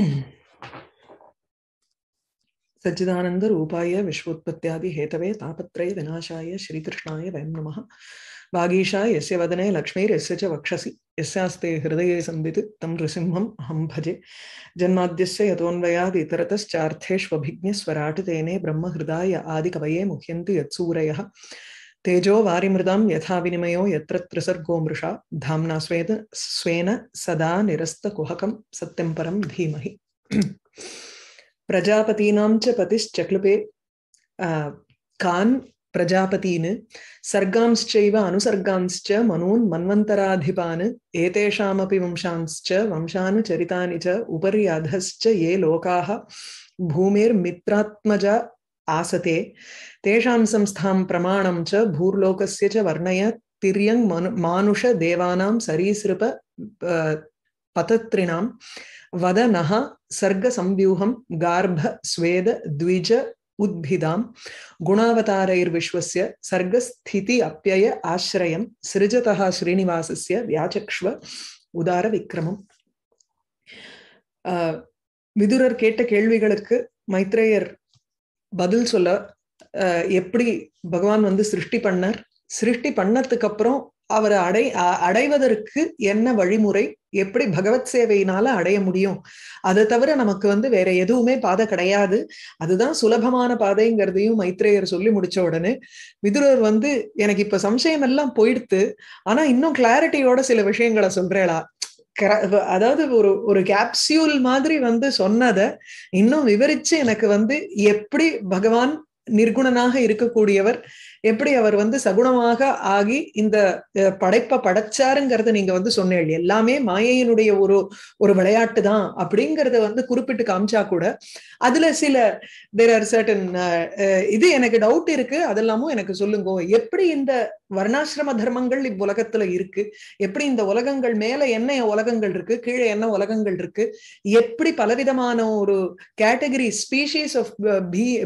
सच्चिदानंद रूपाय विश्वोत्पत्त्यादि Hathaway तापत्रय विनाशाय श्रीकृष्णाय वयं नमः। वागीशा यस्य वदने लक्ष्मीर्यस्य च वक्षसि, यस्यास्ते हृदये संवित् तं नृसिंहम् अहं भजे। जन्माद्यस्य यतोऽन्वयाद् इतरतश्चार्थेष्वभिज्ञस्वराट् तेने ब्रह्महृदाय आदिकवये मुह्यन्ति यत्सूरयः। तेजो वारिमृदां यथा विनिमयो यत्र त्रिसर्गो मृषा, धाम्ना स्वेद, स्वेन, सदा निरस्तकुहकं सत्यं परं धीमहि। प्रजापतीनां च पतिश्चक्लुपे कान् प्रजापतीन्, सर्गांश्चैव अनुसर्गांश्च, मनून् मन्वन्तराधिपान्, एतेषामपि वंशांश्च वंशान् च उपरि ये लोकाः, भूमिर्मित्रात्मजा आसते तेषां संस्थां प्रमाणं च भूर्लोकस्य च वर्णय तिर्यङ् मानुषदेवानां सरीसृप पतत्रिणां वद नः सर्गसंव्यूहं गार्भ स्वेद द्विज उद्भिदां गुणावतारैर्विश्वस्य सर्गस्थिति अप्यय आश्रयं सृजतः श्रीनिवासस्य व्याचक्ष्व உதாரவிக்ரமம் விதுரர் கேட்ட கேள்விகளுக்கு மைத்ரேயர் பதில் சொல்ல எப்படி பகவான் வந்து சிருஷ்டி பண்ணார்? சிருஷ்டி பண்ணதுக்கு அப்புறம் அவரை அடை அடைவதற்கு என்ன வழிமுறை? எப்படி பகவத் சேவையினால அடைய முடியும்? அதை தவிர நமக்கு வந்து வேற எதுவுமே பாதை கிடையாது. அதுதான் சுலபமான பாதைங்கிறதையும் மைத்ரேயர் சொல்லி முடிச்ச உடனே விதுரர் வந்து எனக்கு இப்ப சம்சயம் எல்லாம் போயிடுத்து ஆனா இன்னும் கிளாரிட்டியோட சில விஷயங்களை சொல்றேளா? அதாவது ஒரு ஒரு கேப்சியூல் மாதிரி வந்து சொன்னதை இன்னும் விவரிச்சு எனக்கு வந்து எப்படி பகவான் நிர்குணனாக இருக்கக்கூடியவர் எப்படி அவர் வந்து சகுணமாக ஆகி இந்த படைப்பை படைச்சாருங்கிறத நீங்க வந்து சொன்னீங்க. எல்லாமே மாயையினுடைய ஒரு ஒரு விளையாட்டு தான் அப்படிங்கறத வந்து குறிப்பிட்டு காமிச்சா கூட அதுல சில தேர் ஆர் சர்டன் இது எனக்கு டவுட் இருக்கு. அதெல்லாமும் எனக்கு சொல்லுங்க. எப்படி இந்த வர்ணாசிரம தர்மங்கள் இவ்வுலகத்துல இருக்கு. எப்படி இந்த உலகங்கள் மேல என்ன உலகங்கள் இருக்கு கீழே என்ன உலகங்கள் இருக்கு எப்படி பலவிதமான ஒரு கேட்டகரி ஸ்பீஷீஸ் ஆஃப்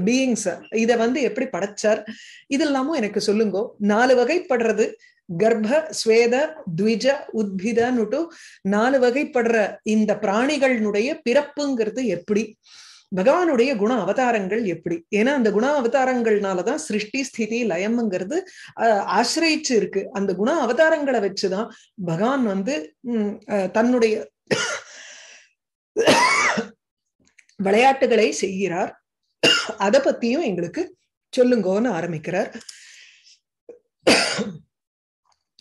பீயிங்ஸ் இதை வந்து எப்படி படைச்சார் இதெல்லாமும் எனக்கு சொல்லுங்க. நாலு வகைப்படுறது கர்ப்ப ஸ்வேத த்விஜ உத்பிதன்னுட்டு நாலு வகைப்படுற இந்த பிராணிகளினுடைய பிறப்புங்கிறது எப்படி? பகவானுடைய குண அவதாரங்கள் எப்படி? ஏன்னா அந்த குண அவதாரங்கள்னாலதான் சிருஷ்டி ஸ்திதி லயம்ங்கிறது ஆசிரியிச்சு இருக்கு. அந்த குண அவதாரங்களை வச்சுதான் பகவான் வந்து தன்னுடைய விளையாட்டுகளை செய்கிறார். அதை பத்தியும் எங்களுக்கு சொல்லுங்கோன்னு ஆரம்பிக்கிறார்.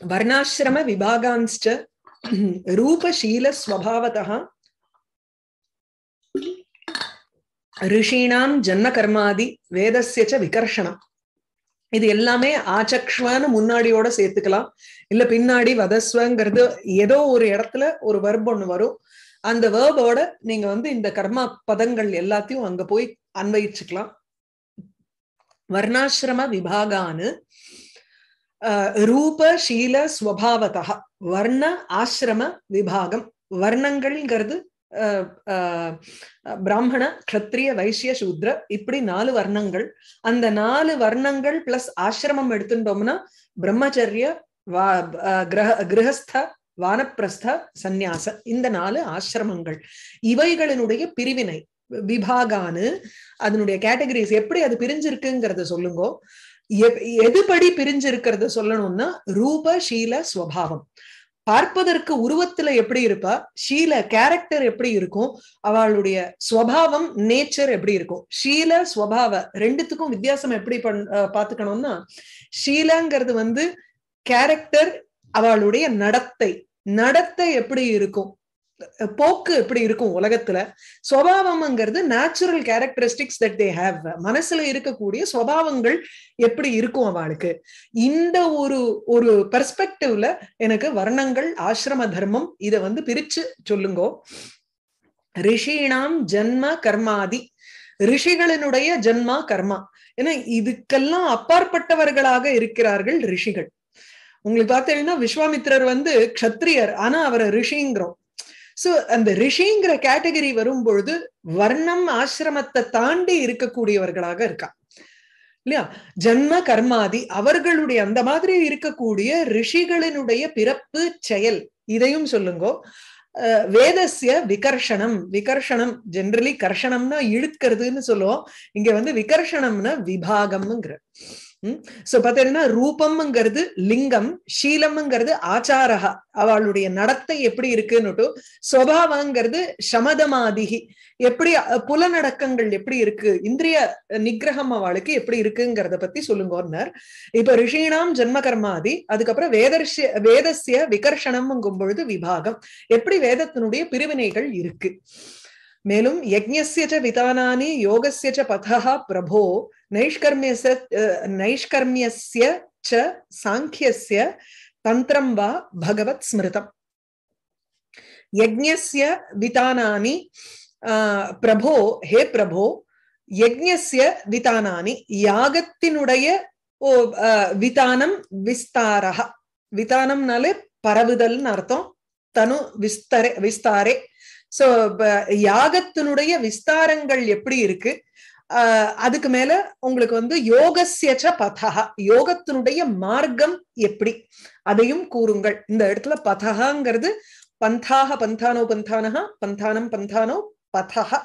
வர்ணாசிரம விபாகான்ஸ்ட ரூபசீல ஸ்வபாவதா ரிஷீணாம் ஜன்ம கர்மாதி வேதசிய விகர்ஷணம். இது எல்லாமே ஆச்சக்ஷ்வான்னு முன்னாடியோட சேர்த்துக்கலாம். இல்ல பின்னாடி வதஸ்வங்கிறது ஏதோ ஒரு இடத்துல ஒரு வெர்ப் ஒண்ணு வரும். அந்த வேர்போட நீங்க வந்து இந்த கர்மா பதங்கள் எல்லாத்தையும் அங்க போய் அன்வயிச்சுக்கலாம். வர்ணாசிரம விபாகான்னு ரூப ஷீல ஸ்வபாவதா வர்ண ஆசிரம விபாகம். வர்ணங்கள்ங்கிறது பிராமண கத்திரிய வைசிய சூத்ர இப்படி நாலு வர்ணங்கள். அந்த நாலு வர்ணங்கள் பிளஸ் ஆசிரமம் எடுத்துட்டோம்னா பிரம்மச்சரிய வா கிரக கிரகஸ்த வானப்பிரஸ்த சந்நியாச இந்த நாலு ஆசிரமங்கள். இவைகளினுடைய பிரிவினை விபாகானு அதனுடைய கேட்டகரிஸ் எப்படி அது பிரிஞ்சிருக்குங்கிறத சொல்லுங்க. எதுபடி பிரிஞ்சிருக்கிறத சொல்லணும்னா ரூப ஷீல ஸ்வபாவம். பார்ப்பதற்கு உருவத்துல எப்படி இருப்பா? ஷீல கேரக்டர் எப்படி இருக்கும்? அவளுடைய ஸ்வபாவம் நேச்சர் எப்படி இருக்கும்? ஷீல ஸ்வபாவ ரெண்டுத்துக்கும் வித்தியாசம் எப்படி பண் பாத்துக்கணும்னா ஷீலங்கிறது வந்து கேரக்டர் அவளுடைய நடத்தை. நடத்தை எப்படி இருக்கும்? போக்கு எப்படி இருக்கும் உலகத்துல? சுவாவம்ங்கிறது natural characteristics that they have மனசுல இருக்கக்கூடிய சுவாவங்கள் எப்படி இருக்கும் அவளுக்கு? இந்த ஒரு ஒரு பெர்ஸ்பெக்டிவ்ல எனக்கு வர்ணங்கள் ஆசிரம தர்மம் இதை வந்து பிரிச்சு சொல்லுங்கோ. ரிஷினாம் ஜன்ம கர்மாதி. ரிஷிகளினுடைய ஜன்மா கர்மா. ஏன்னா இதுக்கெல்லாம் அப்பாற்பட்டவர்களாக இருக்கிறார்கள் ரிஷிகள். உங்களுக்கு பார்த்தீங்கன்னா விஸ்வாமித்திரர் வந்து க்ஷத்ரியர். ஆனா அவரை ரிஷிங்கிறோம். சோ அந்த ரிஷிங்கிற கேட்டகரி வரும் பொழுது வர்ணம் ஆசிரமத்தை தாண்டி இருக்கக்கூடியவர்களாக இருக்கா இல்லையா? ஜன்ம கர்மாதி அவர்களுடைய அந்த மாதிரி இருக்கக்கூடிய ரிஷிகளினுடைய பிறப்பு செயல் இதையும் சொல்லுங்க. வேதசிய விகர்ஷனம் விகர்ஷனம் ஜென்ரலி கர்ஷனம்னா இழுக்கிறதுன்னு சொல்லுவோம். இங்க வந்து விகர்ஷனம்னா விபாகம்ங்கிற சோ பாத்தீங்கன்னா ரூபம்ங்கிறது லிங்கம் ஷீலம்ங்கிறது ஆச்சாரகா அவளுடைய நடத்தை எப்படி இருக்குன்னுட்டு சுவாவங்கிறது சமதமாதிகி எப்படி புலநடக்கங்கள் எப்படி இருக்கு இந்திரிய நிகிரகம் அவளுக்கு எப்படி இருக்குங்கிறத பத்தி சொல்லுங்கன்னார் இப்ப ரிஷீனாம் ஜென்ம கர்மாதி அதுக்கப்புறம் வேதர்ஷ வேதசிய விகர்ஷணம்ங்கும் பொழுது விபாகம். எப்படி வேதத்தினுடைய பிரிவினைகள் இருக்கு? மேலும் யஜ்ஞஸ்ய விதானானி யோகஸ்ய பதா பிரபோ நைஷ்கர்மியச நைஷ்கர்மியசிய ச சாங்கியசிய தந்திரம் வா பகவத் ஸ்மிருதம். யஜ்ஞஸ்ய விதானானி பிரபோ ஹே பிரபோ யஜ்ஞஸ்ய விதானானி யாகத்தினுடைய ஓ விதானம் விஸ்தாரா விதானம்னாலே பரவுதல்னு அர்த்தம். தனு விஸ்தரே விஸ்தாரே. சோ யாகத்தினுடைய விஸ்தாரங்கள் எப்படி இருக்கு? ஆஹ் அதுக்கு மேல உங்களுக்கு வந்து யோகசியச்ச பதகா யோகத்தினுடைய மார்க்கம் எப்படி? அதையும் கூறுங்கள். இந்த இடத்துல பதகாங்கிறது பந்தாக பந்தானோ பந்தானஹா பந்தானம் பந்தானோ பதகா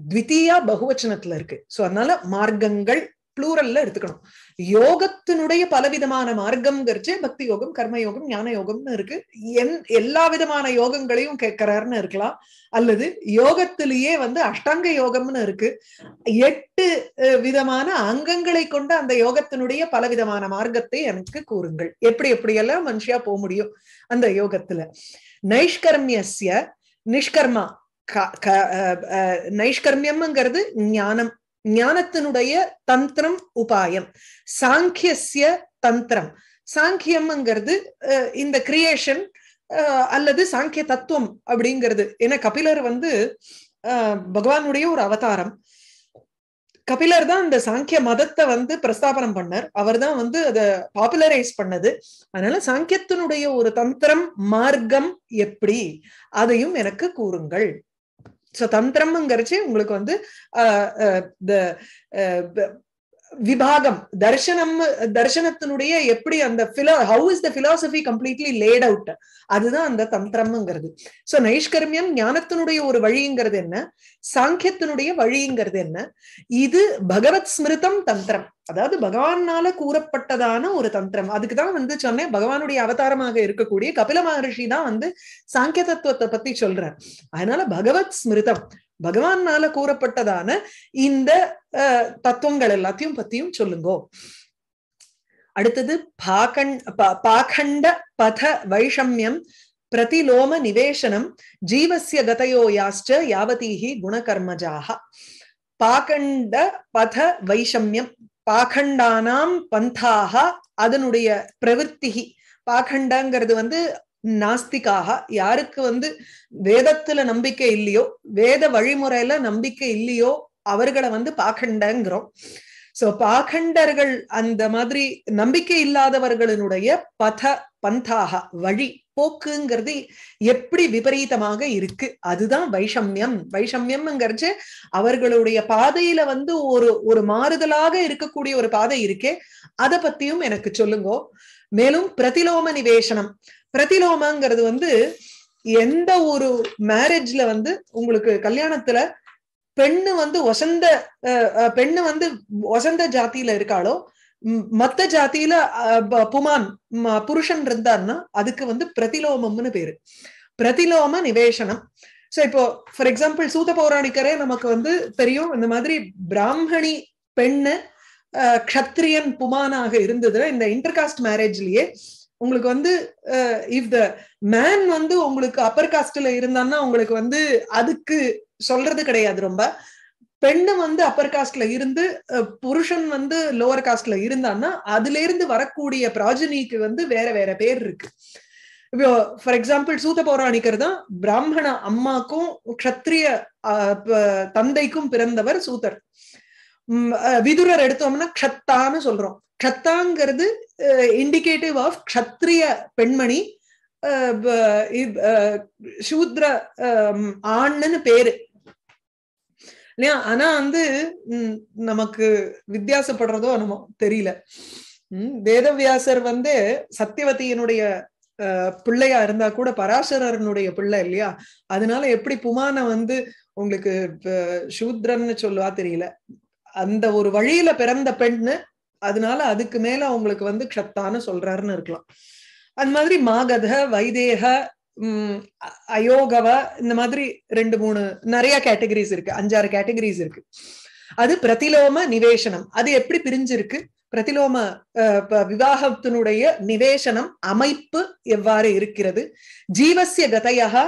த்விதீயா பகுவச்சனத்துல இருக்கு. சோ அதனால மார்க்கங்கள் ப்ளூரல்ல எடுத்துக்கணும். யோகத்தினுடைய பலவிதமான மார்க்கம்ங்கிறச்சு பக்தி யோகம் கர்ம யோகம் ஞான யோகம்னு இருக்கு. என் எல்லா விதமான யோகங்களையும் கேட்கிறாருன்னு இருக்கலாம். அல்லது யோகத்திலேயே வந்து அஷ்டாங்க யோகம்னு இருக்கு. எட்டு விதமான அங்கங்களை கொண்ட அந்த யோகத்தினுடைய பலவிதமான மார்க்கத்தை எனக்கு கூறுங்கள். எப்படி எப்படியெல்லாம் மனுஷியா போக முடியும் அந்த யோகத்துல. நைஷ்கர்மியஸ்ய நிஷ்கர்மா நைஷ்கர்மியம்ங்கிறது ஞானம். ஞானத்தினுடைய தந்திரம் உபாயம். சாங்கியசிய தந்திரம். சாங்கியம்ங்கிறது இந்த கிரியேஷன் அல்லது சாங்கிய தத்துவம் அப்படிங்கிறது. ஏன்னா கபிலர் வந்து பகவானுடைய ஒரு அவதாரம். கபிலர் தான் இந்த சாங்கிய மதத்தை வந்து பிரஸ்தாபனம் பண்ணார். அவர் தான் வந்து அதை பாப்புலரைஸ் பண்ணது. அதனால சாங்கியத்தினுடைய ஒரு தந்திரம் மார்க்கம் எப்படி? அதையும் எனக்கு கூறுங்கள். சோ தந்திரம்ங்கிறச்சு உங்களுக்கு வந்து விபாகம். தர்சனம் தர்சனத்தினுடைய எப்படி அந்த how is the philosophy completely laid out அதுதான் அந்த தந்திரம்ங்கிறது. சோ நைஷ்கர்மியம் ஞானத்தினுடைய ஒரு வழிங்கிறது என்ன? சாங்கியத்தினுடைய வழிங்கிறது என்ன? இது பகவத் ஸ்மிருதம் தந்திரம். அதாவது பகவானால கூறப்பட்டதான ஒரு தந்திரம். அதுக்குதான் வந்து சொன்னேன் பகவானுடைய அவதாரமாக இருக்கக்கூடிய கபில மகர்ஷி தான் வந்து சாங்கிய தத்துவத்தை பத்தி சொல்றேன் அதனால பகவத் ஸ்மிருதம். பகவானால கூறப்பட்டதான இந்த தத்துவங்கள் எல்லாத்தையும் பத்தியும் சொல்லுங்கோ. அடுத்தது பாகண் பாகண்ட பத வைஷமியம் பிரதிலோம நிவேசனம் ஜீவசிய கதையோ யாஸ்ட யாவதீஹி குணகர்மஜாக பாகண்ட பத வைஷமியம் பாகண்டானாம் பந்தாக அதனுடைய பிரவருத்திகி பாகண்டங்கிறது வந்து நாஸ்திகாக யாருக்கு வந்து வேதத்துல நம்பிக்கை இல்லையோ வேத வழிமுறையில நம்பிக்கை இல்லையோ அவர்களை வந்து பாக்கண்டங்கிறோம். சோ பாகண்டர்கள் அந்த மாதிரி நம்பிக்கை இல்லாதவர்களினுடைய பத பந்தாக வழி போக்குங்கிறது எப்படி விபரீதமாக இருக்கு? அதுதான் வைஷமியம். வைஷமியம்ங்கிறச்சு அவர்களுடைய பாதையில வந்து ஒரு ஒரு மாறுதலாக இருக்கக்கூடிய ஒரு பாதை இருக்கே அதை பத்தியும் எனக்கு சொல்லுங்கோ. மேலும் பிரதிலோம நிவேசனம். பிரதிலோமங்கிறது வந்து எந்த ஒரு மேரேஜ்ல வந்து உங்களுக்கு கல்யாணத்துல பெண்ணு வந்து வசந்த பெண்ணு வந்து வசந்த ஜாத்தியில இருக்காளோ மத்த ஜாத்தியில புமான் புருஷன் இருந்தான்னா அதுக்கு வந்து பிரதிலோமம்னு பேரு. பிரதிலோம நிவேசனம் சோ இப்போ ஃபார் எக்ஸாம்பிள் சூத பௌராணிக்கரே நமக்கு வந்து தெரியும் இந்த மாதிரி பிராமணி பெண்ணு க்ஷத்ரியன் புமானாக இருந்ததுல இந்த இன்டர்காஸ்ட் மேரேஜ்லயே உங்களுக்கு வந்து இஃப் த மேன் வந்து உங்களுக்கு அப்பர் காஸ்ட்ல இருந்தான்னா உங்களுக்கு வந்து அதுக்கு சொல்றது கிடையாது ரொம்ப. பெண்ணு வந்து அப்பர் காஸ்ட்ல இருந்து புருஷன் வந்து லோவர் காஸ்ட்ல இருந்தான்னா அதுல இருந்து வரக்கூடிய பிராஜனிக்கு வந்து வேற வேற பேர் இருக்கு. இப்போ ஃபார் எக்ஸாம்பிள் சூத பௌராணிக்கர் தான் பிராமண அம்மாக்கும் க்ஷத்ரிய தந்தைக்கும் பிறந்தவர் சூதர் விதுரர் எடுத்தோம்னா க்ஷத்தான்னு சொல்றோம். க்ஷத்தாங்கிறது இண்டிகேட்டிவ் ஆஃப் க்ஷத்ரிய பெண்மணி சூத்ர ஆண்ணுன்னு பேரு. இல்லையா? ஆனா வந்து நமக்கு வித்தியாசப்படுறதோ நம்ம தெரியல. உம் வேதவியாசர் வந்து சத்தியவதியினுடைய பிள்ளையா இருந்தா கூட பராசரனுடைய பிள்ளை இல்லையா? அதனால எப்படி புமான வந்து உங்களுக்கு சூத்ரன்னு சொல்லுவா தெரியல. அந்த ஒரு வழியில பிறந்த பெண்ணு அதனால அதுக்கு மேல அவங்களுக்கு வந்து க்ஷத்தான்னு சொல்றாருன்னு இருக்கலாம். அது மாதிரி மாகத வைதேக உம் அயோகவ இந்த மாதிரி ரெண்டு மூணு நிறைய கேட்டகரிஸ் இருக்கு. அஞ்சாறு கேட்டகரிஸ் இருக்கு. அது பிரதிலோம நிவேசனம். அது எப்படி பிரிஞ்சிருக்கு? பிரதிலோம விவாகத்தினுடைய நிவேசனம் அமைப்பு எவ்வாறு இருக்கிறது? ஜீவசிய கதையாக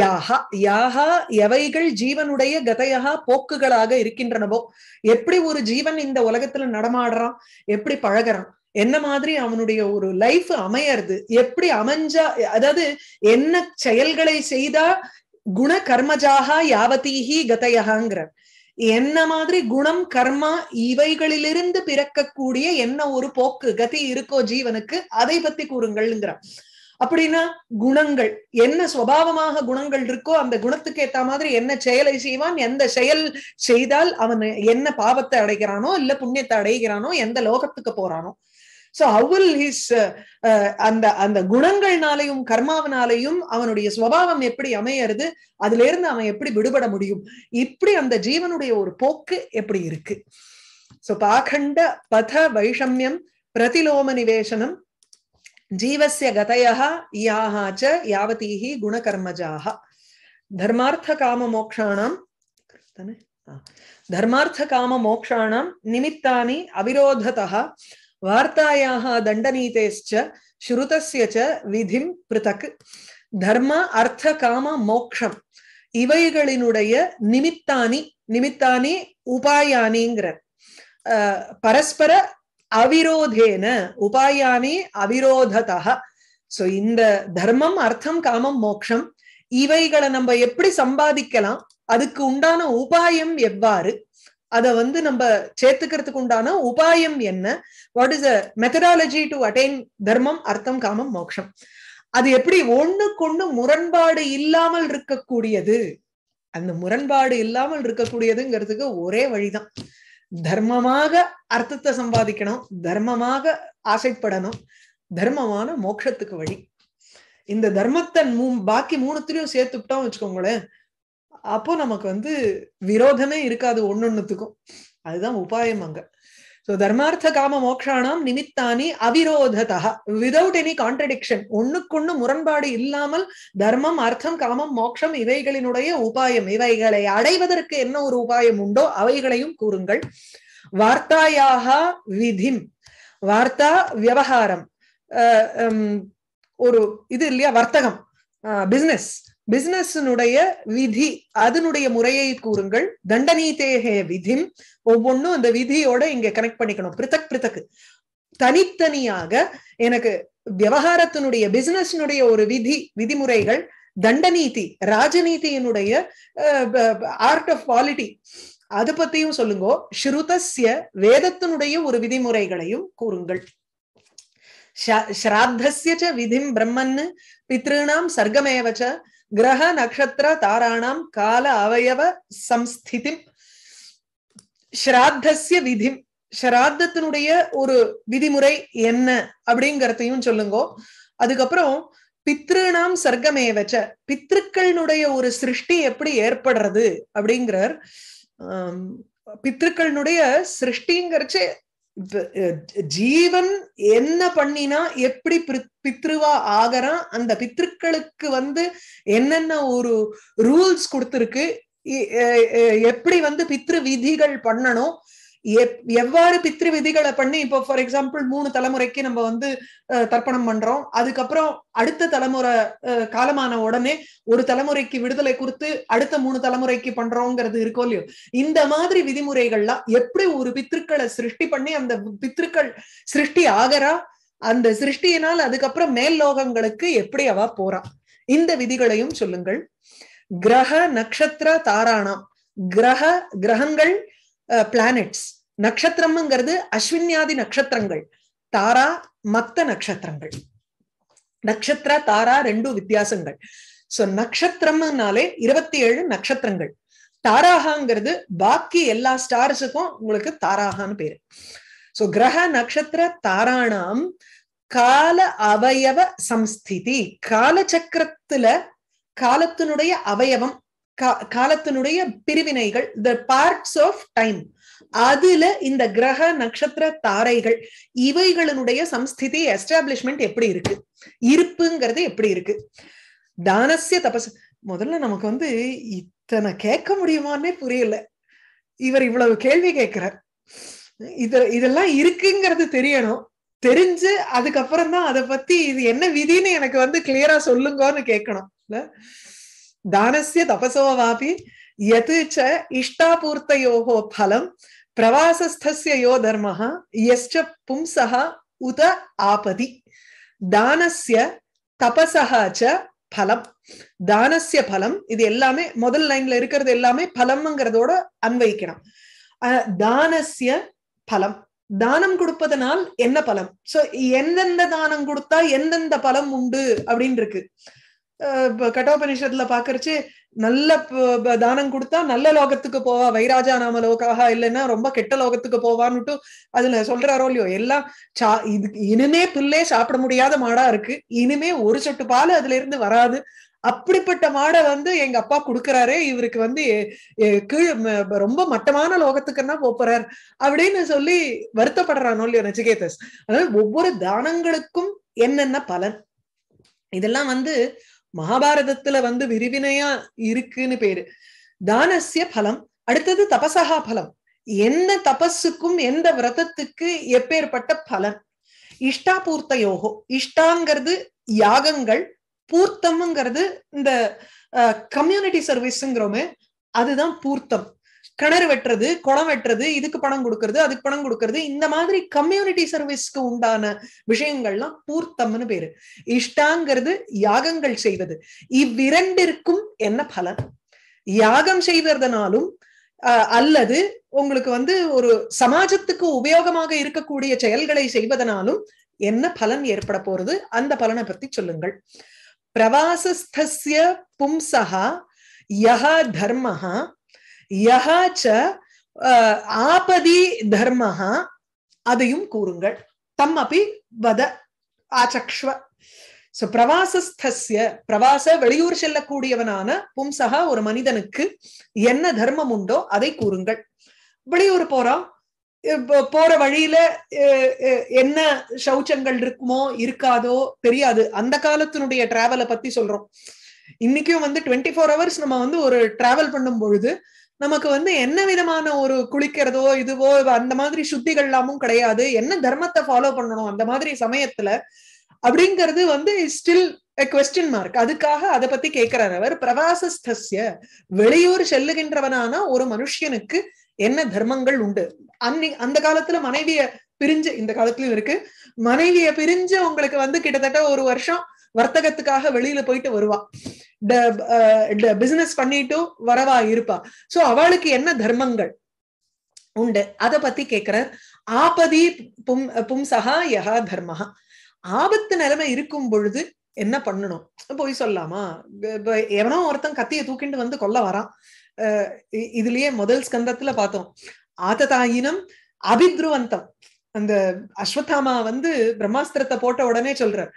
யாகா யாகா எவைகள் ஜீவனுடைய கதையகா போக்குகளாக இருக்கின்றனவோ? எப்படி ஒரு ஜீவன் இந்த உலகத்துல நடமாடுறான்? எப்படி பழகிறான்? என்ன மாதிரி அவனுடைய ஒரு லைஃப் அமையறது? எப்படி அமைஞ்சா அதாவது என்ன செயல்களை செய்தா குண கர்மஜாகா யாவதீஹி கதையகாங்கிறார். என்ன மாதிரி குணம் கர்மா இவைகளிலிருந்து பிறக்கக்கூடிய என்ன ஒரு போக்கு கதி இருக்கோ ஜீவனுக்கு? அதை பத்தி கூறுங்கள்ங்கிறான் அப்படின்னா குணங்கள். என்ன சுவாவமாக குணங்கள் இருக்கோ அந்த குணத்துக்கு ஏத்த மாதிரி என்ன செயலை செய்வான் எந்த செயல் செய்தால் அவன் என்ன பாவத்தை அடைகிறானோ இல்ல புண்ணியத்தை அடைகிறானோ எந்த லோகத்துக்கு போறானோ. சோ அவுல் ஹிஸ் அந்த அந்த குணங்கள்னாலையும் கர்மாவனாலையும் அவனுடைய சுவாவம் எப்படி அமையறது அதுல இருந்து அவன் எப்படி விடுபட முடியும்? இப்படி அந்த ஜீவனுடைய ஒரு போக்கு எப்படி இருக்கு? சோ பாகண்ட பத வைஷமியம் பிரதிலோம நிவேசனம் ஜீவசிய கதையா யாஹா ச யாவதீஹி குணகர்மஜாக தர்மார்த்த காம மோக்ஷாணம் தர்மார்த்த காம மோக்ஷாணம் நிமித்தானி அவிரோததா வார்த்தாயாக தண்டநீதேश्च ஸ்ருதஸ்ய ச விதிம் பிருதக். தர்ம அர்த்த காம மோக்ஷம் இவைகளினுடைய நிமித்தானி நிமித்தானி உபாயானிங்கிற பரஸ்பர அவிரோதேன உபாயானி அவிரோததா சோ இந்த தர்மம் அர்த்தம் காமம் மோக்ஷம் இவைகளை நம்ம எப்படி சம்பாதிக்கலாம்? அதுக்கு உண்டான உபாயம் எவ்வாறு? அத வந்து நம்ம சேர்த்துக்கிறதுக்கு உண்டான உபாயம் என்ன? What is a methodology to attain தர்மம் அர்த்தம் காமம் மோக்ஷம்? அது எப்படி ஒண்ணுக்கொண்ணு முரண்பாடு இல்லாமல் இருக்கக்கூடியது? அந்த முரண்பாடு இல்லாமல் இருக்கக்கூடியதுங்கிறதுக்கு ஒரே வழிதான். தர்மமாக அர்த்தத்தை சம்பாதிக்கணும் தர்மமாக ஆசைப்படணும். தர்மமான மோட்சத்துக்கு வழி. இந்த தர்மத்தை மூ பாக்கி மூணுத்திலையும் சேர்த்துட்டோம் வச்சுக்கோங்களேன் அப்போ நமக்கு வந்து விரோதமே இருக்காது ஒன்னொன்னுத்துக்கும் அதுதான் உபாயம் அங்க. ஸோ தர்மார்த்த காம மோக்ஷானாம் நிமித்தானி அவிரோததா விதவுட் எனி கான்ட்ரடிக்ஷன் ஒண்ணுக்கொண்ணு முரண்பாடு இல்லாமல் தர்மம் அர்த்தம் காமம் மோக்ஷம் இவைகளினுடைய உபாயம். இவைகளை அடைவதற்கு என்ன ஒரு உபாயம் உண்டோ அவைகளையும் கூறுங்கள். வார்த்தாயாக விதிம். வார்த்தா விவகாரம். ஒரு இது இல்லையா? வர்த்தகம். பிசினஸ் பிசினஸ்னுடைய விதி அதனுடைய முறையை கூறுங்கள். தண்டநீதேகே விதிம் ஒவ்வொன்றும் அந்த விதியோட இங்க கனெக்ட் பண்ணிக்கணும். பிரித்தக் பிரித்தக்கு. தனித்தனியாக எனக்கு விவகாரத்தினுடைய பிசினஸினுடைய ஒரு விதி விதிமுறைகள் தண்டநீதி ராஜநீதியினுடைய ஆர்ட் ஆஃப் பாலிட்டி அது பத்தியும் சொல்லுங்க. ஸ்ருதஸ்ய வேதத்தினுடைய ஒரு விதிமுறைகளையும் கூறுங்கள். ஸ்ராத்தஸ்ய விதிம் பிரம்மன் பித்ருணாம் சர்க்கமேவச்ச கிரக நட்சத்திர தாராணாம் கால அவயவ சம்ஸ்திதி ஸ்ராத்தஸ்ய விதி ஸ்ராத்தத்தினுடைய ஒரு விதிமுறை என்ன அப்படிங்கறதையும் சொல்லுங்க. அதுக்கப்புறம் பித்ருணாம் சர்க்கமேவச்ச. பித்ருக்களினுடைய ஒரு சிருஷ்டி எப்படி ஏற்படுறது அப்படிங்கிறார். பித்ருக்களினுடைய சிருஷ்டிங்கிறச்சே ஜீவன் என்ன பண்ணினா எப்படி பித்ருவா ஆகிறான் அந்த பித்ருக்களுக்கு வந்து என்னென்ன ஒரு ரூல்ஸ் கொடுத்துருக்கு எப்படி வந்து பித்ரு விதிகள் பண்ணணும் எவ்வாறு பித்ரு விதிகளை பண்ணி இப்போ ஃபார் எக்ஸாம்பிள் மூணு தலைமுறைக்கு நம்ம வந்து தர்ப்பணம் பண்றோம். அதுக்கப்புறம் அடுத்த தலைமுறை காலமான உடனே ஒரு தலைமுறைக்கு விடுதலை கொடுத்து அடுத்த மூணு தலைமுறைக்கு பண்றோங்கிறது இருக்கோ இல்லையோ? இந்த மாதிரி விதிமுறைகள்லாம் எப்படி ஒரு பித்ருக்களை சிருஷ்டி பண்ணி அந்த பித்ருக்கள் சிருஷ்டி ஆகிறா? அந்த சிருஷ்டியினால் அதுக்கப்புறம் மேல் லோகங்களுக்கு எப்படி அவ போறா? இந்த விதிகளையும் சொல்லுங்கள். கிரக நட்சத்திர தாராணம். கிரக கிரகங்கள் பிளானட்ஸ் நட்சத்திரம்ங்கிறது அஸ்வின்யாதி நட்சத்திரங்கள் தாரா மத்த நட்சத்திரங்கள் நட்சத்திர தாரா ரெண்டும் வித்தியாசங்கள் சோ நட்சத்திரம்னாலே இருபத்தி ஏழு நட்சத்திரங்கள் தாராகாங்கிறது பாக்கி எல்லா ஸ்டார்ஸுக்கும் உங்களுக்கு தாராகான்னு பேரு சோ கிரக நட்சத்திர தாராணாம் கால அவயவ சம்ஸ்திதி காலச்சக்கரத்துல காலத்தினுடைய அவயவம் காலத்தினுடைய பிரிவினைகள் த பார்ட்ஸ் ஆஃப் டைம் அதுல இந்த கிரக நட்சத்திர தாரைகள் இவைகளினுடைய சம்ஸ்திதி எஸ்டாப்ளிஷ்மெண்ட் எப்படி இருக்கு? இருப்புங்கிறது எப்படி இருக்கு? தானசிய தபஸ் முதல்ல நமக்கு வந்து இத்தனை கேட்க முடியுமான்னே புரியல. இவர் இவ்வளவு கேள்வி கேட்கிறார். இது இதெல்லாம் இருக்குங்கிறது தெரியணும். தெரிஞ்சு அதுக்கப்புறம் தான் அதை பத்தி இது என்ன விதின்னு எனக்கு வந்து கிளியரா சொல்லுங்கன்னு கேட்கணும். இல்ல? தானசிய தபசோவாபி எது ச இஷ்டாபூர்த்தயோகோ பலம் பிரவாசஸ்தஸ்ய யோ தர்மः யஸ்ச பும்சः உத ஆபதி தானஸ்ய தபசஹ ச பலம் தானசிய பலம் இது எல்லாமே முதல் லைன்ல இருக்கிறது எல்லாமே பலம்ங்கிறதோட அன்வைக்கணும் தானசிய பலம். தானம் கொடுப்பதனால் என்ன பலம்? சோ எந்தெந்த தானம் கொடுத்தா எந்தெந்த பலம் உண்டு அப்படின்னு இருக்கு கட்டோபனிஷத்துல பாக்குறச்சு நல்ல தானம் கொடுத்தா நல்ல லோகத்துக்கு போவா. வைராஜா நாம லோகாக இல்லைன்னா ரொம்ப கெட்ட லோகத்துக்கு போவான்னுட்டு அதுல சொல்றாரோ இல்லையோ எல்லாம் சா இது இனிமே பிள்ளை சாப்பிட முடியாத மாடா இருக்கு. இனிமே ஒரு சொட்டு பால் அதுல இருந்து வராது. அப்படிப்பட்ட மாடை வந்து எங்க அப்பா கொடுக்கறாரு. இவருக்கு வந்து கீழ் ரொம்ப மட்டமான லோகத்துக்குன்னா போறார் அப்படின்னு சொல்லி வருத்தப்படுறானோ இல்லையோ நச்சிகேதஸ். அதாவது ஒவ்வொரு தானங்களுக்கும் என்னென்ன பலன்? இதெல்லாம் வந்து மகாபாரதத்துல வந்து விரிவினையா இருக்குன்னு பேரு. தானசிய பலம் அடுத்தது தபசகா பலம். என்ன தபஸுக்கும் எந்த விரதத்துக்கு எப்பேற்பட்ட பலன்? இஷ்டாபூர்த்த யோகோ இஷ்டாங்கிறது யாகங்கள் பூர்த்தம்ங்கிறது இந்த கம்யூனிட்டி சர்வீஸ்ங்கிறோமே அதுதான் பூர்த்தம். கிணறு வெட்டுறது குளம் வெட்டுறது இதுக்கு பணம் கொடுக்கறது அதுக்கு பணம் கொடுக்கறது இந்த மாதிரி கம்யூனிட்டி சர்வீஸ்க்கு உண்டான விஷயங்கள்லாம் பூர்த்தம்னு பேரு. இஷ்டாங்கிறது யாகங்கள் செய்வது. இவ்விரண்டிற்கும் என்ன பலன்? யாகம் செய்வதனாலும் அல்லது உங்களுக்கு வந்து ஒரு சமாஜத்துக்கு உபயோகமாக இருக்கக்கூடிய செயல்களை செய்வதனாலும் என்ன பலன் ஏற்பட போறது? அந்த பலனை பத்தி சொல்லுங்கள். பிரவாசஸ்திய பும்சகா யஹா தர்மஹா யஹா ச ஆபதி தர்மஹா அதையும் கூறுங்கள். தம் அப்படி வத ஆச்சக்ஷ்வ. சோ பிரவாசஸ்திய பிரவாச வெளியூர் செல்லக்கூடியவனான பும்சகா ஒரு மனிதனுக்கு என்ன தர்மம் உண்டோ அதை கூறுங்கள். வெளியூர் போறான் போற வழியில என்ன சௌச்சங்கள் இருக்குமோ இருக்காதோ தெரியாது. அந்த காலத்தினுடைய டிராவலை பத்தி சொல்றோம். இன்னைக்கும் வந்து டுவெண்ட்டி ஃபோர் ஹவர்ஸ் நம்ம வந்து ஒரு டிராவல் பண்ணும் பொழுது நமக்கு வந்து என்ன விதமான ஒரு குளிக்கிறதோ இதுவோ அந்த மாதிரி சுத்திகள் எல்லாமும் கிடையாது. என்ன தர்மத்தை ஃபாலோ பண்ணணும் அந்த மாதிரி சமயத்துல அப்படிங்கிறது வந்து ஸ்டில் கொஸ்டின் மார்க் அதுக்காக அதை பத்தி கேட்கிறார் அவர். பிரவாசஸ்திய வெளியூர் செல்லுகின்றவனான ஒரு மனுஷனுக்கு என்ன தர்மங்கள் உண்டு? அன்னி அந்த காலத்துல மனைவிய பிரிஞ்சு இந்த காலத்துலயும் இருக்கு. மனைவிய பிரிஞ்சு உங்களுக்கு வந்து கிட்டத்தட்ட ஒரு வருஷம் வர்த்தகத்துக்காக வெளியில போயிட்டு வருவா. பிசினஸ் பண்ணிட்டு வரவா இருப்பா. சோ அவளுக்கு என்ன தர்மங்கள்? உண்டு. அத பத்தி கேக்குறார். ஆபதி பும் பும்சகா யகா தர்மஹா. ஆபத்து நிலைமை இருக்கும் பொழுது என்ன பண்ணணும்? போய் சொல்லாமா? எவனோ ஒருத்தன் கத்திய தூக்கிட்டு வந்து கொல்ல வரான். இதுலயே முதல் ஸ்கந்தத்துல பார்த்தோம். ஆததாயினம் அபித்ருவந்தம். அந்த அஸ்வத்தாமா வந்து பிரம்மாஸ்திரத்தை போட்ட உடனே சொல்றார்.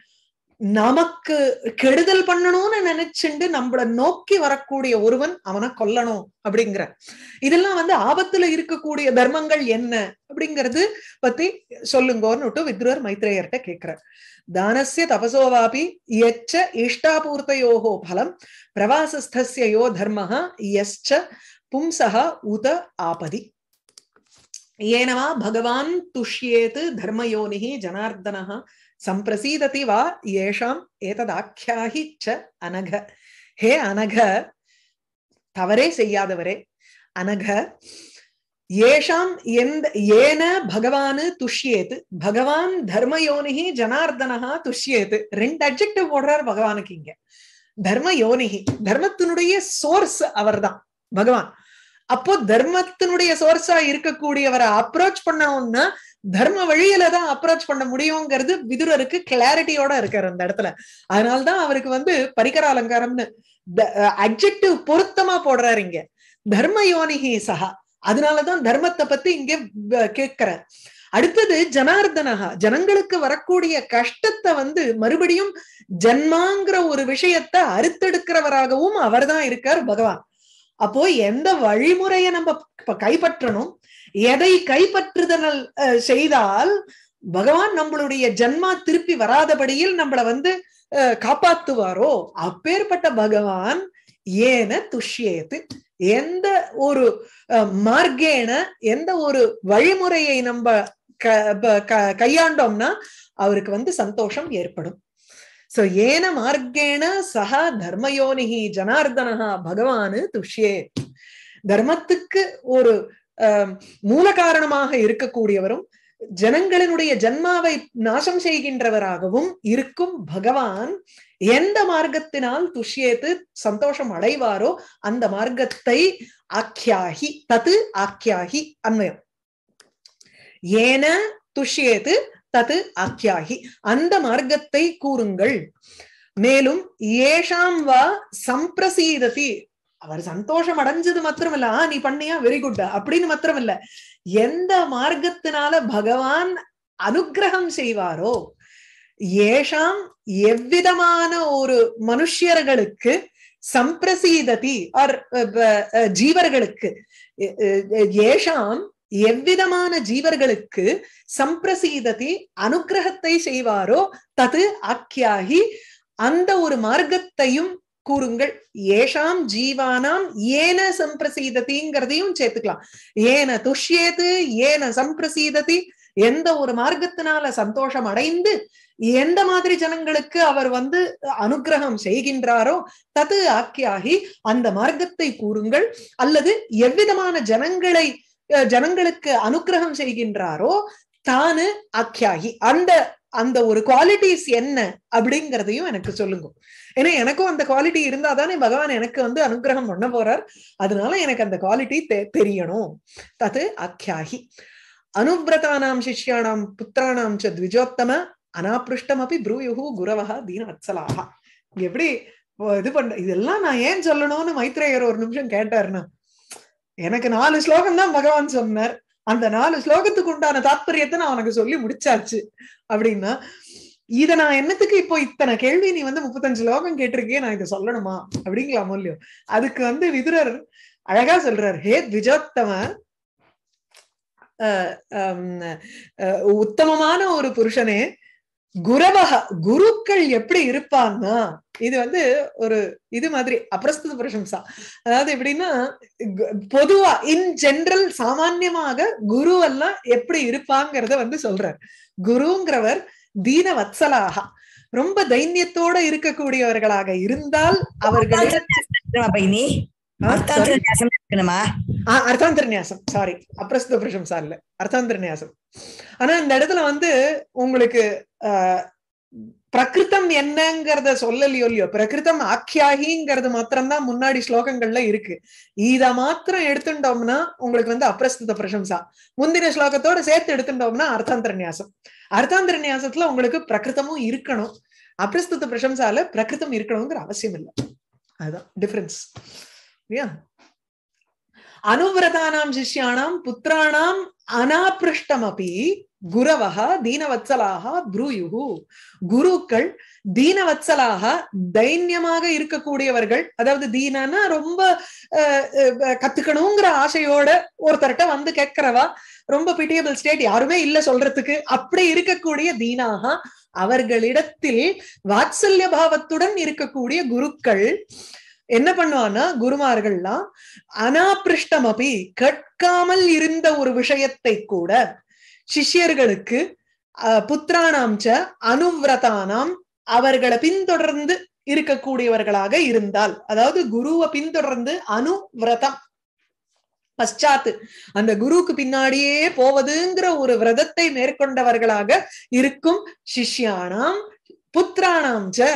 நமக்கு கெடுதல் பண்ணணும்னு நினைச்சுண்டு நம்மள நோக்கி வரக்கூடிய ஒருவன் அவனை கொல்லணும் அப்படிங்கிற. இதெல்லாம் வந்து ஆபத்துல இருக்கக்கூடிய தர்மங்கள் என்ன அப்படிங்கிறது பத்தி சொல்லுங்கன்னு வித்ருவர் மைத்ரேயர்கிட்ட கேட்கிறார் தானசிய தபசோவாபி எச்ச இஷ்டாபூர்த்தையோகோ பலம் பிரவாசஸ்தஸ்யோ தர்மஹ யஸ்ச உத ஆபதி. ஏனவா? பகவான் துஷ்யேத் தர்மயோனிகி ஜனார்தனஹா சம்பிரசீததி வா ஏஷாம் ஏததாக்கியாகி ச அனக ஹே அனக தவறே செய்யாதவரே அனக ஏஷாம் எந்த ஏன பகவானு துஷ்யேத்து பகவான் தர்மயோனிகி ஜனார்தனஹா துஷ்யேத்து ரெண்டு அப்ஜெக்டிவ் போடுறார் பகவானுக்கு இங்க. தர்ம யோனிகி தர்மத்தினுடைய சோர்ஸ் அவர்தான் பகவான். அப்போ தர்மத்தினுடைய சோர்ஸா இருக்கக்கூடியவரை அப்ரோச் பண்ணணும்னா தர்ம வழியில தான் அப்ரோச் பண்ண முடியுங்கிறது விதுரருக்கு கிளாரிட்டியோட இருக்காரு அந்த இடத்துல. அதனால்தான் அவருக்கு வந்து பரிகர அலங்காரம்னு அப்ஜெக்டிவ் பொருத்தமா போடுறாரு இங்க. தர்ம யோனிகி சகா அதனாலதான் தர்மத்தை பத்தி இங்க கேட்கிறார். அடுத்தது ஜனார்தனகா ஜனங்களுக்கு வரக்கூடிய கஷ்டத்தை வந்து மறுபடியும் ஜன்மாங்கிற ஒரு விஷயத்த அறுத்தெடுக்கிறவராகவும் அவர்தான் இருக்கார் பகவான். அப்போ எந்த வழிமுறையை நம்ம கைப்பற்றணும்? எதை கைப்பற்றுதல் செய்தால் பகவான் நம்மளுடைய ஜன்மா திருப்பி வராதபடியில் நம்மளை வந்து காப்பாத்துவாரோ? அப்பேற்பட்ட பகவான் ஏன துஷ்யேத்து எந்த ஒரு மார்க்கேன எந்த ஒரு வழிமுறையை நம்ம கையாண்டோம்னா அவருக்கு வந்து சந்தோஷம் ஏற்படும். சோ ஏன மார்க்கேன சகா தர்மயோனிகி ஜனார்தனஹா பகவானு துஷ்யே தர்மத்துக்கு ஒரு மூல காரணமாக இருக்கக்கூடியவரும் ஜனங்களினுடைய ஜன்மாவை நாசம் செய்கின்றவராகவும் இருக்கும் பகவான் எந்த மார்க்கத்தினால் துஷ்யேத்து சந்தோஷம் அடைவாரோ அந்த மார்க்கத்தை ஆக்கியாகி தது ஆக்கியாகி அன்வயம். ஏன துஷ்யேத்து தது ஆக்கியாகி அந்த மார்க்கத்தை கூறுங்கள். மேலும் ஏஷாம் வா சம்பிரசீததி அவர் சந்தோஷம் அடைஞ்சது மாத்திரமில்ல. ஆ நீ பண்ணியா? வெரி குட் அப்படின்னு மாத்திரமில்ல. எந்த மார்க்கத்தினால பகவான் அனுகிரகம் செய்வாரோ ஏஷாம் எவ்விதமான ஒரு மனுஷியர்களுக்கு சம்பிரசீததி ஆர் ஜீவர்களுக்கு ஏஷாம் எவ்விதமான ஜீவர்களுக்கு சம்பிரசீததி அனுகிரகத்தை செய்வாரோ தது ஆக்கியாகி அந்த ஒரு மார்க்கத்தையும் கூறுங்கள் ஏஷாம் ஜீவானாம் ஏன சம்பிரசீததிங்கிறதையும் சேர்த்துக்கலாம். ஏன துஷ்யேது ஏன சம்பிரசீததி எந்த ஒரு மார்க்கத்தினால சந்தோஷம் அடைந்து எந்த மாதிரி ஜனங்களுக்கு அவர் வந்து அனுகிரகம் செய்கின்றாரோ தது ஆக்கியாகி அந்த மார்க்கத்தை கூறுங்கள் அல்லது எவ்விதமான ஜனங்களை ஜனங்களுக்கு அனுகிரகம் செய்கின்றாரோ தானு ஆக்கியாகி அந்த அந்த ஒரு குவாலிட்டிஸ் என்ன அப்படிங்கிறதையும் எனக்கு சொல்லுங்க. ஏன்னா எனக்கும் அந்த குவாலிட்டி இருந்தா தானே பகவான் எனக்கு வந்து அனுகிரகம் பண்ண போறார். அதனால எனக்கு அந்த குவாலிட்டி தெரியணும். தது அக்கியாகி அனுபிரதானாம் சிஷ்யானாம் புத்திரானாம் ச த்விஜோத்தம அனாபிருஷ்டம் அப்படி ப்ரூயுகு குரவஹா தீனவத்சலாகா எப்படி இது பண்ற இதெல்லாம் நான் ஏன் சொல்லணும்னு மைத்ரேயர் ஒரு நிமிஷம் கேட்டாருன்னா எனக்கு நாலு ஸ்லோகம் தான் பகவான் சொன்னார். அந்த நாலு ஸ்லோகத்துக்கு உண்டான தாத்பரியத்தை நான் உனக்கு சொல்லி முடிச்சாச்சு. அப்படின்னா இத நான் என்னத்துக்கு இப்போ இத்தனை கேள்வி நீ வந்து முப்பத்தஞ்சு லோகம் கேட்டிருக்கே நான் இதை சொல்லணுமா? அப்படிங்களாமோ இல்லையோ அதுக்கு வந்து விதுரர் அழகா சொல்றார் ஹே விஜோத்தம உத்தமமான ஒரு புருஷனே குரவக குருக்கள் எப்படி இருப்பான்னா இது வந்து ஒரு இது மாதிரி அப்பிரஸ்துத பிரசம்சா. அதாவது எப்படின்னா பொதுவா இன் ஜென்ரல் சாமான்யமாக குரு எல்லாம் எப்படி இருப்பாங்கிறத வந்து சொல்றார். குருங்கிறவர் தீன வத்சலாக ரொம்ப தைரியத்தோட இருக்கக்கூடியவர்களாக இருந்தால் அவர்களிடத்தில் அர்த்தாந்தரநியாசம் சாரி அப்பிரஸ்த பிரசம்சா இல்ல. அர்த்தாந்தரநியாசம் ஆனா இந்த இடத்துல வந்து உங்களுக்கு பிரகிருத்தம் என்னங்கிறத சொல்லலையோ இல்லையோ? பிரகிருத்தம் ஆக்கியாகிங்கிறது மாத்திரம்தான் முன்னாடி ஸ்லோகங்கள்ல இருக்கு. இத மாத்திரம் எடுத்துட்டோம்னா உங்களுக்கு வந்து அப்பிரஸ்துத பிரசம்சா. முந்தின ஸ்லோகத்தோட சேர்த்து எடுத்துட்டோம்னா அர்த்தாந்தரநியாசம் அர்த்தாந்தரநியாசத்துல உங்களுக்கு பிரகிருத்தமும் இருக்கணும். அப்பிரஸ்துத பிரசம்சால பிரகிருத்தம் இருக்கணுங்கிற அவசியம் இல்லை. அதுதான் டிஃபரன்ஸ் இல்லையா? அனுவிரதானாம் சிஷ்யானாம் புத்திராணாம் அனாபிருஷ்டம் அப்படி குரவக தீனவத்சலாக ப்ரூயுகு குருக்கள் தீனவத்சலாக தைன்யமாக இருக்கக்கூடியவர்கள் அதாவது தீனன்னா ரொம்ப கத்துக்கணுங்கிற ஆசையோட ஒருத்தர்கிட்ட வந்து கேட்கிறவா ரொம்ப பிட்டியபிள் ஸ்டேட் யாருமே இல்ல சொல்றதுக்கு. அப்படி இருக்கக்கூடிய தீனாக அவர்களிடத்தில் வாத்சல்ய பாவத்துடன் இருக்கக்கூடிய குருக்கள் என்ன பண்ணுவான்னா குருமார்கள்லாம் அனாபிருஷ்டம் அப்படி கற்காமல் இருந்த ஒரு விஷயத்தை கூட சிஷ்யர்களுக்கு புத்திரானாம் ச அனுவிரதானாம் அவர்களை பின்தொடர்ந்து இருக்கக்கூடியவர்களாக இருந்தால் அதாவது குருவை பின்தொடர்ந்து அனுவிரதம். பశ్చాத்து அந்த குருவுக்கு பின்னாடியே போவதுங்கிற ஒரு விரதத்தை மேற்கொண்டவர்களாக இருக்கும் சிஷ்யானாம் புத்திராணாம் ச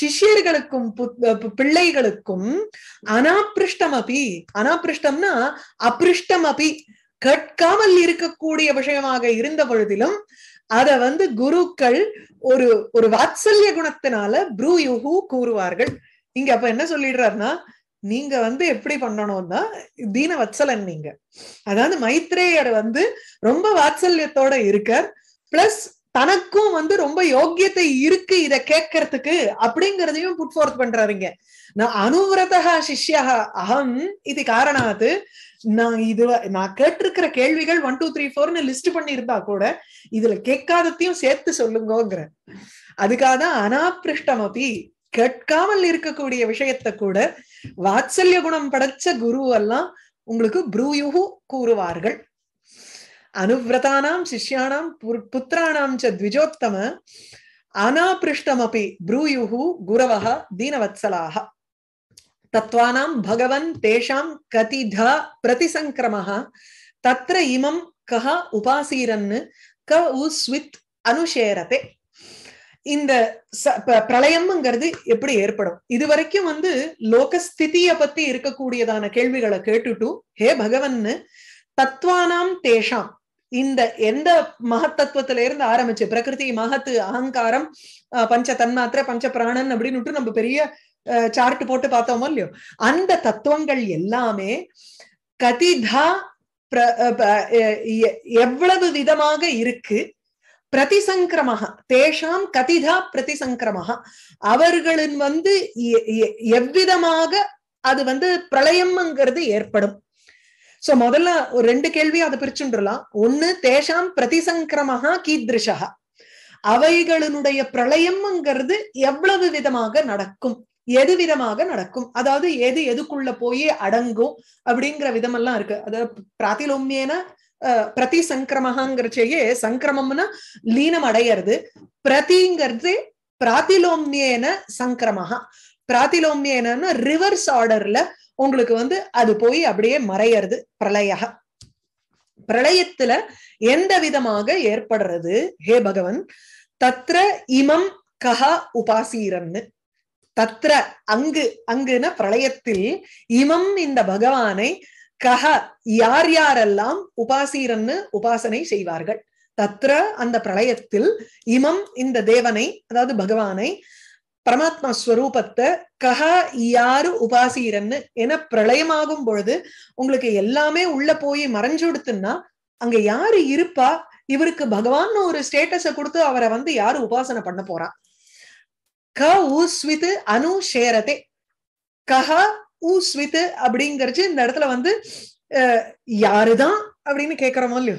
சிஷ்யர்களுக்கும் பிள்ளைகளுக்கும் அனாபிருஷ்டம் அபி அனாபிருஷ்டம்னா அபிருஷ்டம் கற்காமல் இருக்கக்கூடிய விஷயமாக இருந்த பொழுதிலும் அத வந்து குருக்கள் ஒரு ஒரு வாத்சல்ய குணத்தினால ப்ரூயுகு கூறுவார்கள். இங்க அப்ப என்ன சொல்லிடுறாருன்னா நீங்க வந்து எப்படி பண்ணணும்னா தீன வத்சலன் நீங்க. அதாவது மைத்ரேயர் வந்து ரொம்ப வாத்சல்யத்தோட இருக்கார். பிளஸ் தனக்கும் வந்து ரொம்ப யோக்கியத்தை இருக்கு இத கேட்கறதுக்கு அப்படிங்கறதையும் புட் ஃபோர்த் பண்றாருங்க न அனுவிரதா சிஷ்யா அகம் இது காரணாத் நான் இது நான் கேட்டிருக்கிற கேள்விகள் ஒன் டூ த்ரீ ஃபோர்னு லிஸ்ட் பண்ணியிருந்தா கூட இதுல கேட்காதத்தையும் சேர்த்து சொல்லுங்கோங்கிற அதுக்காக தான் அனாபிருஷ்டம் கேட்காமல் இருக்கக்கூடிய விஷயத்த கூட வாத்சல்ய குணம் படைச்ச குரு எல்லாம் உங்களுக்கு புரூயுகு கூறுவார்கள் அனுவிரதானாம் சிஷ்யானாம் புத்திராணாம் ச த்விஜோத்தம அனாபிருஷ்டமபி புரூயுகு குரவः தீனவத்சலாக தத்வானாம் பகவன் தேஷாம் கதிதா பிரதிசங்கிரமः தத்ர இமம் கஹ உபாசீரன் க உஸ்வித் அனுஷேரதே இந்த பிரளயம்ங்கிறது எப்படி ஏற்படும்? இது வரைக்கும் வந்து லோகஸ்திதிய பத்தி இருக்கக்கூடியதான கேள்விகளை கேட்டுட்டு ஹே பகவன்னு தத்வானாம் தேஷாம் இந்த எந்த மகத்தத்துவத்துல இருந்து ஆரம்பிச்சு பிரகிருதி மகத்து அகங்காரம் பஞ்ச தன்மாத்திர பஞ்ச பிராணன் அப்படின்னு நம்ம பெரிய சார்ட் போட்டு பார்த்தோமோ இல்லையோ? அந்த தத்துவங்கள் எல்லாமே கதிதா எவ்வளவு விதமாக இருக்கு? பிரதிசங்கிரமக தேஷாம் கதிதா பிரதிசங்கிரமக அவர்களின் வந்து எவ்விதமாக அது வந்து பிரளயம்ங்கிறது ஏற்படும். சோ முதல்ல ஒரு ரெண்டு கேள்வி அதை பிரிச்சுன்றலாம் ஒண்ணு தேஷாம் பிரதிசங்கிரமஹா கீத்ருஷா அவைகளினுடைய பிரளயம்ங்கிறது எவ்வளவு விதமாக நடக்கும்? எது விதமாக நடக்கும்? அதாவது எது எதுக்குள்ள போய் அடங்கும்? அப்படிங்கிற விதமெல்லாம் இருக்கு. அதாவது பிராத்திலோமியன பிரதி சங்கிரமகாங்கிறச்சேயே சங்கிரமம்னா லீனம் அடையிறது. பிரதிங்கிறது பிராத்திலோமியன சங்கிரமகா பிராத்திலோமியன ரிவர்ஸ் ஆர்டர்ல உங்களுக்கு வந்து அது போய் அப்படியே மறையறது பிரளய பிரளயத்துல எந்த விதமாக ஏற்படுறது? ஹே பகவன் தத்ர இமம் கஹா உபாசீரன்னு. தத்ர அங்கு அங்குன பிரளயத்தில் இமம் இந்த பகவானை கஹ யார் யாரெல்லாம் உபாசீரன்னு உபாசனை செய்வார்கள். தத்ர அந்த பிரளயத்தில் இமம் இந்த தேவனை அதாவது பகவானை பரமாத்மா ஸ்வரூபத்தை கஹ யாரு உபாசீரன்னு என பிரளயமாகும் பொழுது உங்களுக்கு எல்லாமே உள்ள போய் மறைஞ்சுடுத்துன்னா அங்க யாரு இருப்பா? இவருக்கு பகவான் ஒரு ஸ்டேட்டஸ கொடுத்து அவரை வந்து யாரு உபாசனை பண்ண போறா? க ஊஸ்வித்து அனு ஷேரதே கஹ ஊஸ்வித்து அப்படிங்கறது இந்த இடத்துல வந்து யாருதான் அப்படின்னு கேக்குறோமோ இல்லையோ?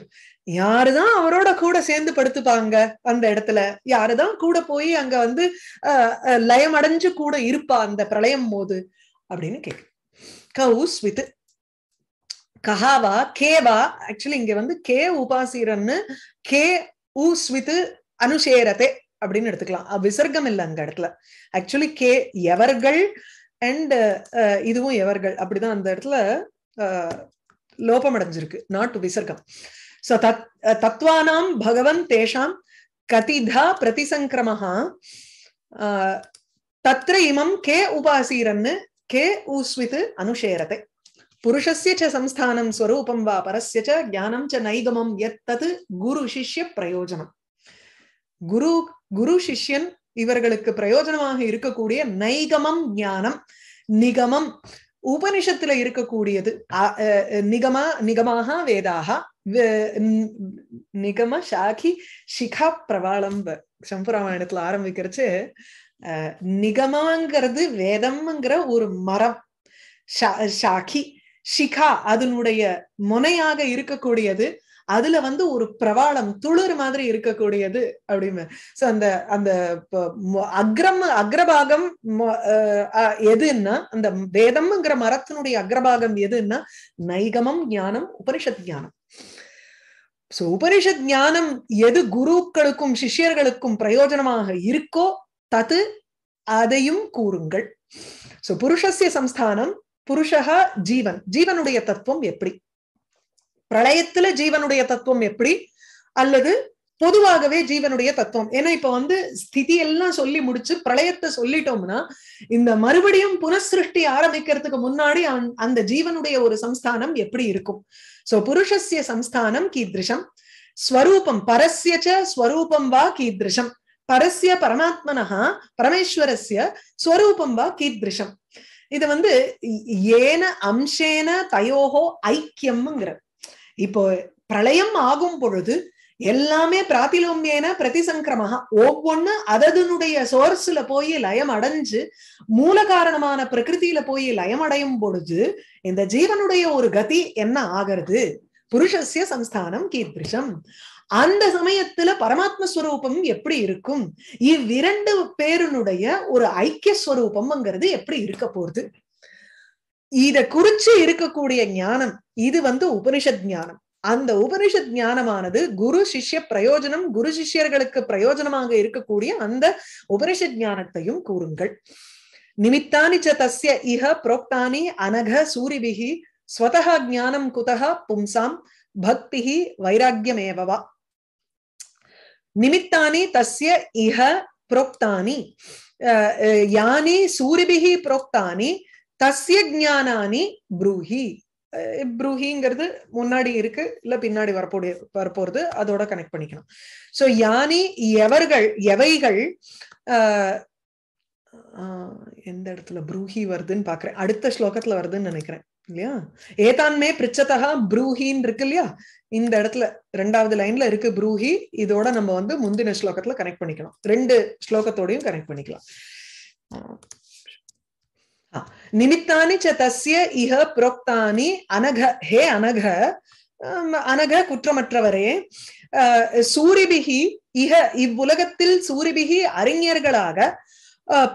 யாருதான் அவரோட கூட சேர்ந்து படுத்துப்பாங்க அந்த இடத்துல? யாருதான் கூட போய் அங்க வந்து லயம் அடைஞ்சு கூட இருப்பா அந்த பிரளயம் போது? அப்படின்னு கேக்கு கவுஸ் வித் கஹாவா கேவா ஆக்சுவலி இங்க வந்து கே உபாசிரன்னு கே ஊஸ் வித் அனுஷேரதே அப்படின்னு எடுத்துக்கலாம். விசர்க்கம் இல்லை அந்த இடத்துல. ஆக்சுவலி கே எவர்கள் அண்ட் இதுவும் எவர்கள். அப்படிதான் அந்த இடத்துல லோபம் அடைஞ்சிருக்கு. Not to விசர்க்கம். சோ தத் தத்வானாம் பகவன் தேஷாம் கதிதா பிரதிசங்கிரமஹா தத்ர இமம் கே உபாசீரன்னு கே ஊஸ்வித் அனுஷேரத்தை. புருஷஸ்ய ச சம்ஸ்தானம் ஸ்வரூபம் வா பரஸ்ய ச ஞானம் ச நைகமம் எத்தது குரு சிஷ்ய பிரயோஜனம். குரு குரு சிஷ்யன் இவர்களுக்கு பிரயோஜனமாக இருக்கக்கூடிய நைகமம் ஞானம் நிகமம் உபனிஷத்துல இருக்கக்கூடியது நிகமா நிகமாக வேதாக நிகம சாகி சிகா பிரவாளம் சம்புராமாயணத்துல ஆரம்பிக்கிறச்சு நிகமங்கிறது வேதம்ங்கிற ஒரு மரம். சாகி ஷிகா அதனுடைய முனையாக இருக்கக்கூடியது அதுல வந்து ஒரு பிரவாளம் துளிர் மாதிரி இருக்கக்கூடியது அப்படின்னு. சோ அந்த அந்த அக்ரம் அக்ரபாகம் எதுன்னா அந்த வேதம்ங்கிற மரத்தினுடைய அக்ரபாகம் எதுன்னா நைகமம் ஞானம் உபனிஷத் ஞானம். சோ உபனிஷத் ஞானம் எது குருக்களுக்கும் சிஷ்யர்களுக்கும் பிரயோஜனமாக இருக்கோ தது அதையும் கூறுங்கள். சோ புருஷசிய சம்ஸ்தானம் புருஷா ஜீவன். ஜீவனுடைய தத்துவம் எப்படி? பிரளயத்துல ஜீவனுடைய தத்துவம் எப்படி? அல்லது பொதுவாகவே ஜீவனுடைய தத்துவம். ஏன்னா இப்ப வந்து ஸ்திதி எல்லாம் சொல்லி முடிச்சு பிரளயத்தை சொல்லிட்டோம்னா இந்த மறுபடியும் புனசிருஷ்டி ஆரம்பிக்கிறதுக்கு முன்னாடி அந்த ஜீவனுடைய ஒரு சம்ஸ்தானம் எப்படி இருக்கும்? சோ புருஷஸ்ய சம்ஸ்தானம் கீதிருஷம் ஸ்வரூபம் பரஸ்யச்ச ஸ்வரூபம் வா கீதிருஷம் பரஸ்ய பரமாத்மனஹா பரமேஸ்வரஸ்ய ஸ்வரூபம் வா கீதிருஷம் இது வந்து ஏன அம்சேன தயோகோ ஐக்கியம்ங்கிறது இப்போ பிரளயம் ஆகும் பொழுது எல்லாமே பிராத்திலோமியன பிரதிசங்கிரமகா ஒவ்வொன்னு அதனுடைய சோர்ஸ்ல போய் லயம் அடைஞ்சு மூல காரணமான பிரகிருதியில போய் லயம் அடையும் பொழுது இந்த ஜீவனுடைய ஒரு கதி என்ன ஆகிறது? புருஷஸ்ய சம்ஸ்தானம் கீர்திருஷம் அந்த சமயத்துல பரமாத்ம ஸ்வரூபம் எப்படி இருக்கும்? இவ்விரண்டு பேருனுடைய ஒரு ஐக்கிய ஸ்வரூபம்ங்கிறது எப்படி இருக்க போகுது? இத குறிச்சு இருக்கக்கூடிய ஞானம் இது வந்து உபனிஷத் ஞானம். அந்த உபனிஷத் ஞானமானது குரு சிஷ்ய பிரயோஜனம் குரு சிஷ்யர்களுக்கு பிரயோஜனமாக இருக்கக்கூடிய அந்த உபனிஷத் ஞானத்தையும் கூறுங்கள். நிமித்தானி ச தஸ்ய இஹ புரோக்தானி அனக சூரிபிகி ஸ்வதா ஞானம் குதः பும்சாம் பக்தி வைராக்கியமேவவா. நிமித்தானி தஸ்ய இஹ புரோக்தானி யானி சூரிபிகி புரோக்தானி தஸ்ய ஜானானி ப்ரூஹி. ப்ரூஹிங்கிறது முன்னாடி இருக்கு இல்ல பின்னாடி வரப்போடு வரப்போறது அதோட கனெக்ட் பண்ணிக்கணும். சோ யானி எவர்கள் எவைகள் எந்த இடத்துல ப்ரூஹி வருதுன்னு பாக்குறேன். அடுத்த ஸ்லோகத்துல வருதுன்னு நினைக்கிறேன் இல்லையா? ஏதான்மே பிரிச்சதகா ப்ரூஹின்னு இருக்கு இல்லையா? இந்த இடத்துல ரெண்டாவது லைன்ல இருக்கு ப்ரூஹி இதோட நம்ம வந்து முந்தின ஸ்லோகத்துல கனெக்ட் பண்ணிக்கலாம். ரெண்டு ஸ்லோகத்தோடையும் கனெக்ட் பண்ணிக்கலாம். நிமித்தானி ச தஸ்ய இஹ புரோக்தானி அனக ஹே அனக அனக குற்றமற்றவரே சூரிபிகி இஹ இவ்வுலகத்தில் சூரிபிகி அறிஞர்களாக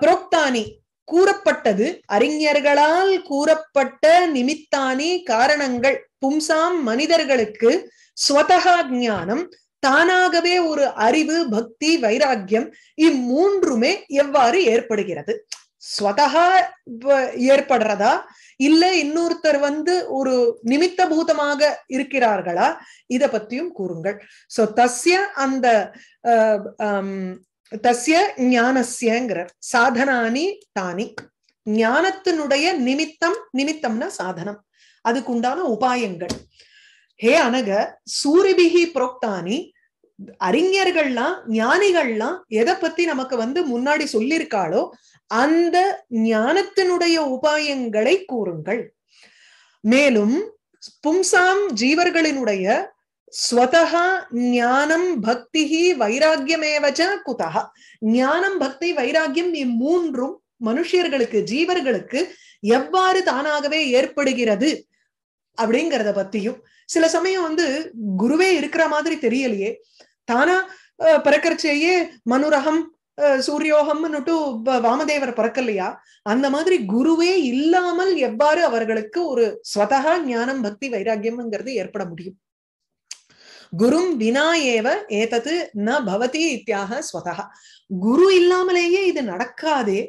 புரோக்தானி கூறப்பட்டது. அறிஞர்களால் கூறப்பட்ட நிமித்தானி காரணங்கள் பும்சாம் மனிதர்களுக்கு ஸ்வதகா ஞானம் தானாகவே ஒரு அறிவு பக்தி வைராக்கியம் இம்மூன்றுமே எவ்வாறு ஏற்படுகிறது? ஸ்வதகா ஏற்படுறதா? இல்ல இன்னொருத்தர் வந்து ஒரு நிமித்த பூதமாக இருக்கிறார்களா? இத பத்தியும் கூறுங்கள். சோ தஸ்ய அந்த தஸ்ய ஞானஸ்யங்கிறார் சாதனானி தானி. ஞானத்தினுடைய நிமித்தம் நிமித்தம்னா சாதனம். அதுக்குண்டான உபாயங்கள். ஹே அனக சூரிபிகி புரோக்தானி அறிஞர்கள்லாம் ஞானிகள்லாம் எதை பத்தி நமக்கு வந்து முன்னாடி சொல்லியிருக்காளோ அந்த ஞானத்தினுடைய உபாயங்களை கூறுங்கள். மேலும் பும்சாம் ஜீவர்களினுடைய ஸ்வதகா ஞானம் பக்தி வைராக்கியமேவச்ச குதா ஞானம் பக்தி வைராக்கியம் இம்மூன்றும் மனுஷியர்களுக்கு ஜீவர்களுக்கு எவ்வாறு தானாகவே ஏற்படுகிறது அப்படிங்கிறத பத்தியும். சில சமயம் வந்து குருவே இருக்கிற மாதிரி தெரியலையே. தானா பிறக்கிறச்சேயே மனுரகம் சூரியோகம்னுட்டு வாமதேவர் பிறக்கலையா? அந்த மாதிரி குருவே இல்லாமல் எவ்வாறு அவர்களுக்கு ஒரு ஸ்வதகா ஞானம் பக்தி வைராக்கியம்ங்கிறது ஏற்பட முடியும். குரும் வினா ஏவ ஏதது ந பவதி இத்தியாக ஸ்வதகா குரு இல்லாமலேயே இது நடக்காதே.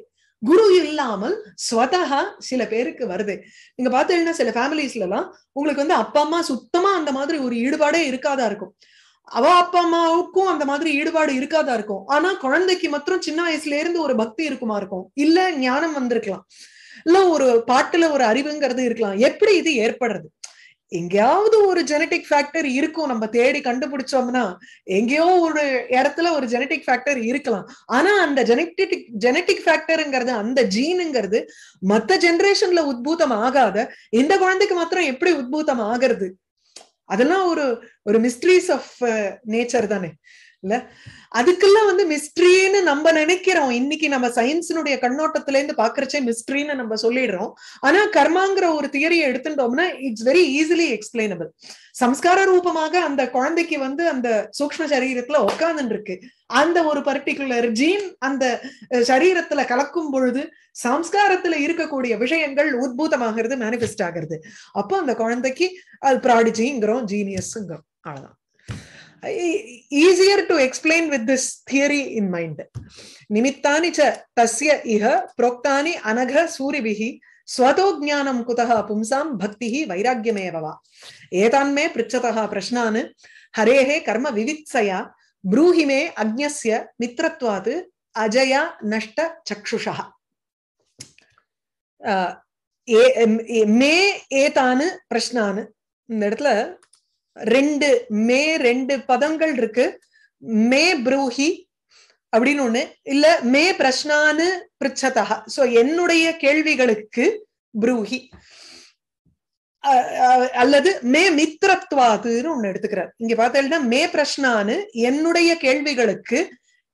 குரு இல்லாமல் ஸ்வதகா சில பேருக்கு வருது. நீங்க பாத்தீங்கன்னா சில ஃபேமிலிஸ்ல எல்லாம் உங்களுக்கு வந்து அப்பா அம்மா சுத்தமா அந்த மாதிரி ஒரு ஈடுபாடே இருக்காதா இருக்கும். அவ அப்பா அம்மாவுக்கும் அந்த மாதிரி ஈடுபாடு இருக்காதா இருக்கும். ஆனா குழந்தைக்கு மாத்திரம் சின்ன வயசுல இருந்து ஒரு பக்தி இருக்குமா இருக்கும்? இல்ல ஞானம் வந்திருக்கலாம். இல்ல ஒரு பாட்டுல ஒரு அறிவுங்கிறது இருக்கலாம். எப்படி இது ஏற்படுறது? எங்கேயாவது ஒரு ஜெனட்டிக் ஃபேக்டர் இருக்கும். நம்ம தேடி கண்டுபிடிச்சோம்னா எங்கேயோ ஒரு இடத்துல ஒரு ஜெனட்டிக் ஃபேக்டர் இருக்கலாம். ஆனா அந்த ஜெனட்டிக் ஜெனட்டிக் ஃபேக்டருங்கிறது அந்த ஜீனுங்கிறது மத்த ஜெனரேஷன்ல உத்பூதம் ஆகாத இந்த குழந்தைக்கு மாத்திரம் எப்படி உத்பூதம் ஆகிறது? அதெல்லாம் ஒரு ஒரு மிஸ்ட்ரீஸ் ஆஃப் நேச்சர் தானே. இல்ல? அதுக்கெல்லாம் வந்து மிஸ்ட்ரின்னு நம்ம நினைக்கிறோம். இன்னைக்கு நம்ம சயின்ஸினுடைய கண்ணோட்டத்துல இருந்து பாக்குறச்சே மிஸ்ட்ரின்னு நம்ம சொல்லிடுறோம். ஆனா கர்மாங்கிற ஒரு தியரியை எடுத்துட்டோம்னா இட்ஸ் வெரி ஈஸிலி எக்ஸ்பிளைனபிள் சம்ஸ்கார ரூபமாக அந்த குழந்தைக்கு வந்து அந்த சூக்ம சரீரத்துல உட்காந்துட்டு இருக்கு அந்த ஒரு பர்டிகுலர் ஜீன் அந்த சரீரத்துல கலக்கும் பொழுது சம்ஸ்காரத்துல இருக்கக்கூடிய விஷயங்கள் உத்பூதமாகிறது மேனிஃபெஸ்ட் ஆகிறது. அப்போ அந்த குழந்தைக்கு அது ப்ராடிஜிங்கிறோம் ஜீனியஸ்ங்கிறோம் அவ்வளவுதான். Easier to explain with this theory in mind நிமித்தானி ச தஸ்ய இஹ புரோக்தானி அனக சூரிபிஹி ஸ்வதோ ஜானம் குதः பும்சாம் பக்திः வைராக்கியமேவவா ஏதான்மே பிருச்சதः பிரஷ்னான் ஹரேஹே கர்ம விவித்சயா ப்ரூஹி மே அக்ஞஸ்ய மித்ரத்வாத் அஜயா நஷ்ட சக்ஷுஷா மே ஏதானு பிரஷ்னானு இந்த இடத்துல ரெண்டு மே ரெண்டு பதங்கள் இருக்கு. மே ப்ரூஹி அப்படின்னு ஒண்ணு. இல்ல மே பிரஷ்னானு பிரிச்சதா சோ என்னுடைய கேள்விகளுக்கு ப்ரூஹி. அல்லது மே மித்திரத்வாதுன்னு ஒண்ணு எடுத்துக்கிறார். இங்க பார்த்தீங்கன்னா மே பிரஷ்னானு என்னுடைய கேள்விகளுக்கு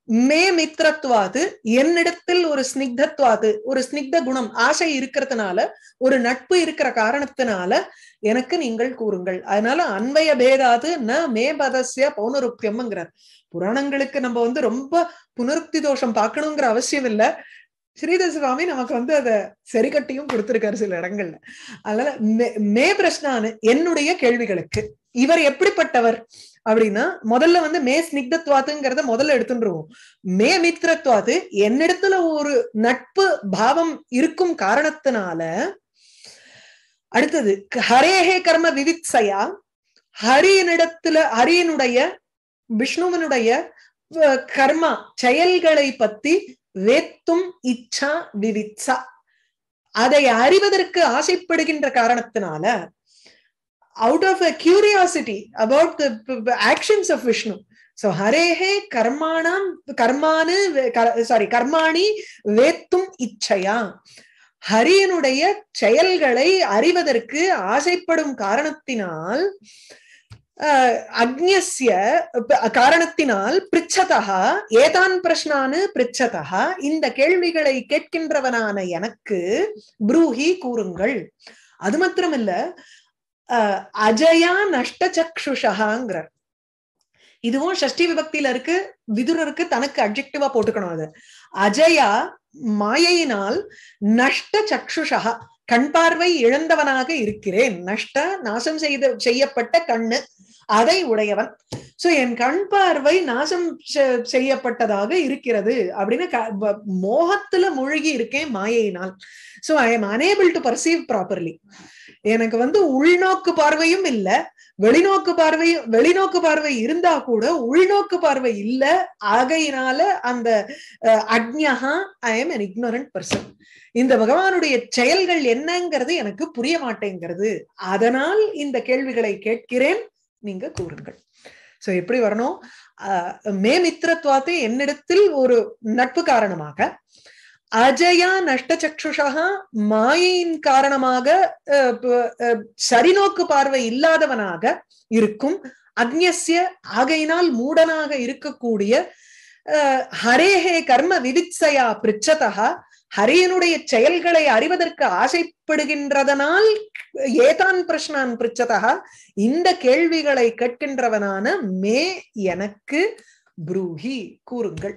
மே மித்ரத்வாது என்னிடத்தில் ஒரு ஸ்னிக்தத்வாது ஒரு ஸ்னிக்த குணம் ஆசை இருக்கிறதுனால ஒரு நட்பு இருக்கிற காரணத்தினால எனக்கு நீங்கள் கூறுங்கள். அதனால அன்வய பேதாது ந மே பதசிய பௌனருக்தியம்ங்கிறார் புராணங்களுக்கு நம்ம வந்து ரொம்ப புனருக்தி தோஷம் பார்க்கணுங்கிற அவசியம் இல்ல. ஸ்ரீதர் சுவாமி நமக்கு வந்து அதை சரி கட்டியும் கொடுத்திருக்காரு சில இடங்கள்ல. அதனால மே பிரஷ்னானு என்னுடைய கேள்விகளுக்கு இவர் எப்படிப்பட்டவர்? அப்படின்னா முதல்ல வந்து மே ஸ்னிக்தத்வாத்துங்கிறத முதல்ல எடுத்துருவோம் மே மித்ரத்வாத்து என்னிடத்துல ஒரு நட்பு பாவம் இருக்கும் காரணத்தினால அடுத்தது ஹரேஹே கர்ம விவித்சயா ஹரியனிடத்துல ஹரியனுடைய விஷ்ணுவனுடைய கர்மா செயல்களை பத்தி வேத்தும் இச்சா விவித்சா. அதை அறிவதற்கு ஆசைப்படுகின்ற காரணத்தினால out of a curiosity about the actions of Vishnu. So Harehe karmanam karmanu sorry karmani வேத்தும் இச்சையா ஹரியனுடைய செயல்களை அறிவதற்கு ஆசைப்படும் காரணத்தினால் அக்ஞஸ்ய காரணத்தினால் பிரிச்சதா ஏதான் பிரஷ்னானு பிரிச்சதா இந்த கேள்விகளை கேட்கின்றவனான எனக்கு ப்ரூஹி கூறுங்கள் அது மாத்திரமில்ல அஜயா நஷ்ட சக்ஷுஷாங்கிறார் இதுவும் ஷஷ்டி விபக்தியில இருக்கு விதுரருக்கு தனக்கு அப்ஜெக்டிவா போட்டுக்கணும் அது. அஜயா மாயையினால் நஷ்ட சக்ஷுஷா கண் பார்வை இழந்தவனாக இருக்கிறேன். நஷ்ட நாசம் செய்த செய்யப்பட்ட கண்ணு அதை உடையவன். சோ என் கண் பார்வை நாசம் செய்யப்பட்டதாக இருக்கிறது அப்படின்னு மோகத்துல மூழ்கி இருக்கேன் மாயையினால். So I am unable to perceive properly எனக்கு வந்து உள்நோக்கு பார்வையும் இல்ல. வெளிநோக்கு பார்வை வெளிநோக்கு பார்வை இருந்தா கூட உள்நோக்கு பார்வை இல்ல. ஆகையினால அந்த அக்ஞகா I am an ignorant person இந்த பகவானுடைய செயல்கள் என்னங்கிறது எனக்கு புரிய மாட்டேங்கிறது. அதனால் இந்த கேள்விகளை கேட்கிறேன். நீங்க கூறுங்கள். சோ எப்படி வரணும்? மே மித்திரத்வாத்தை என்னிடத்தில் ஒரு நட்பு காரணமாக அஜயா நஷ்டச்சக்ஷுஷா மாயையின் காரணமாக சரிநோக்கு பார்வை இல்லாதவனாக இருக்கும். அக்ஞஸ்ய ஆகையினால் மூடனாக இருக்கக்கூடிய ஹரேஹே கர்ம விவித்சயா பிரிச்சதா ஹரியனுடைய செயல்களை அறிவதற்கு ஆசைப்படுகின்றதனால் ஏதான் பிரஷ்னான் பிரிச்சதா இந்த கேள்விகளை கேட்கின்றவனான மே எனக்கு ப்ரூஹி கூறுங்கள்.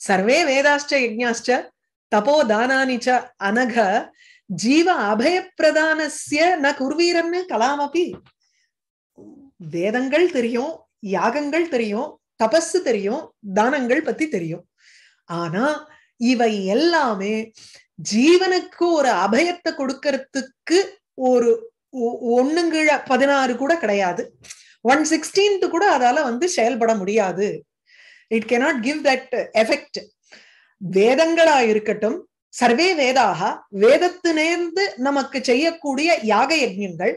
சர்வே வேதாச்ச யஜ்ஞாச்ச தபோ தானானி ச அனக ஜீவ அபயப்பிரதானசிய ந குர்வீரன்னு கலாமபி வேதங்கள் தெரியும் யாகங்கள் தெரியும் தபஸு தெரியும் தானங்கள் பத்தி தெரியும். ஆனா இவை எல்லாமே ஜீவனுக்கு ஒரு அபயத்தை கொடுக்கறதுக்கு ஒரு ஒண்ணுங்கிழ பதினாறு கூட கிடையாது. ஒன் சிக்ஸ்டீன்த் கூட அதால வந்து செயல்பட முடியாது. It cannot give that effect வேதங்களா இருக்கட்டும் சர்வே வேதாக வேதத்தினேர்ந்து நமக்கு செய்யக்கூடிய யாக யஜ்யங்கள்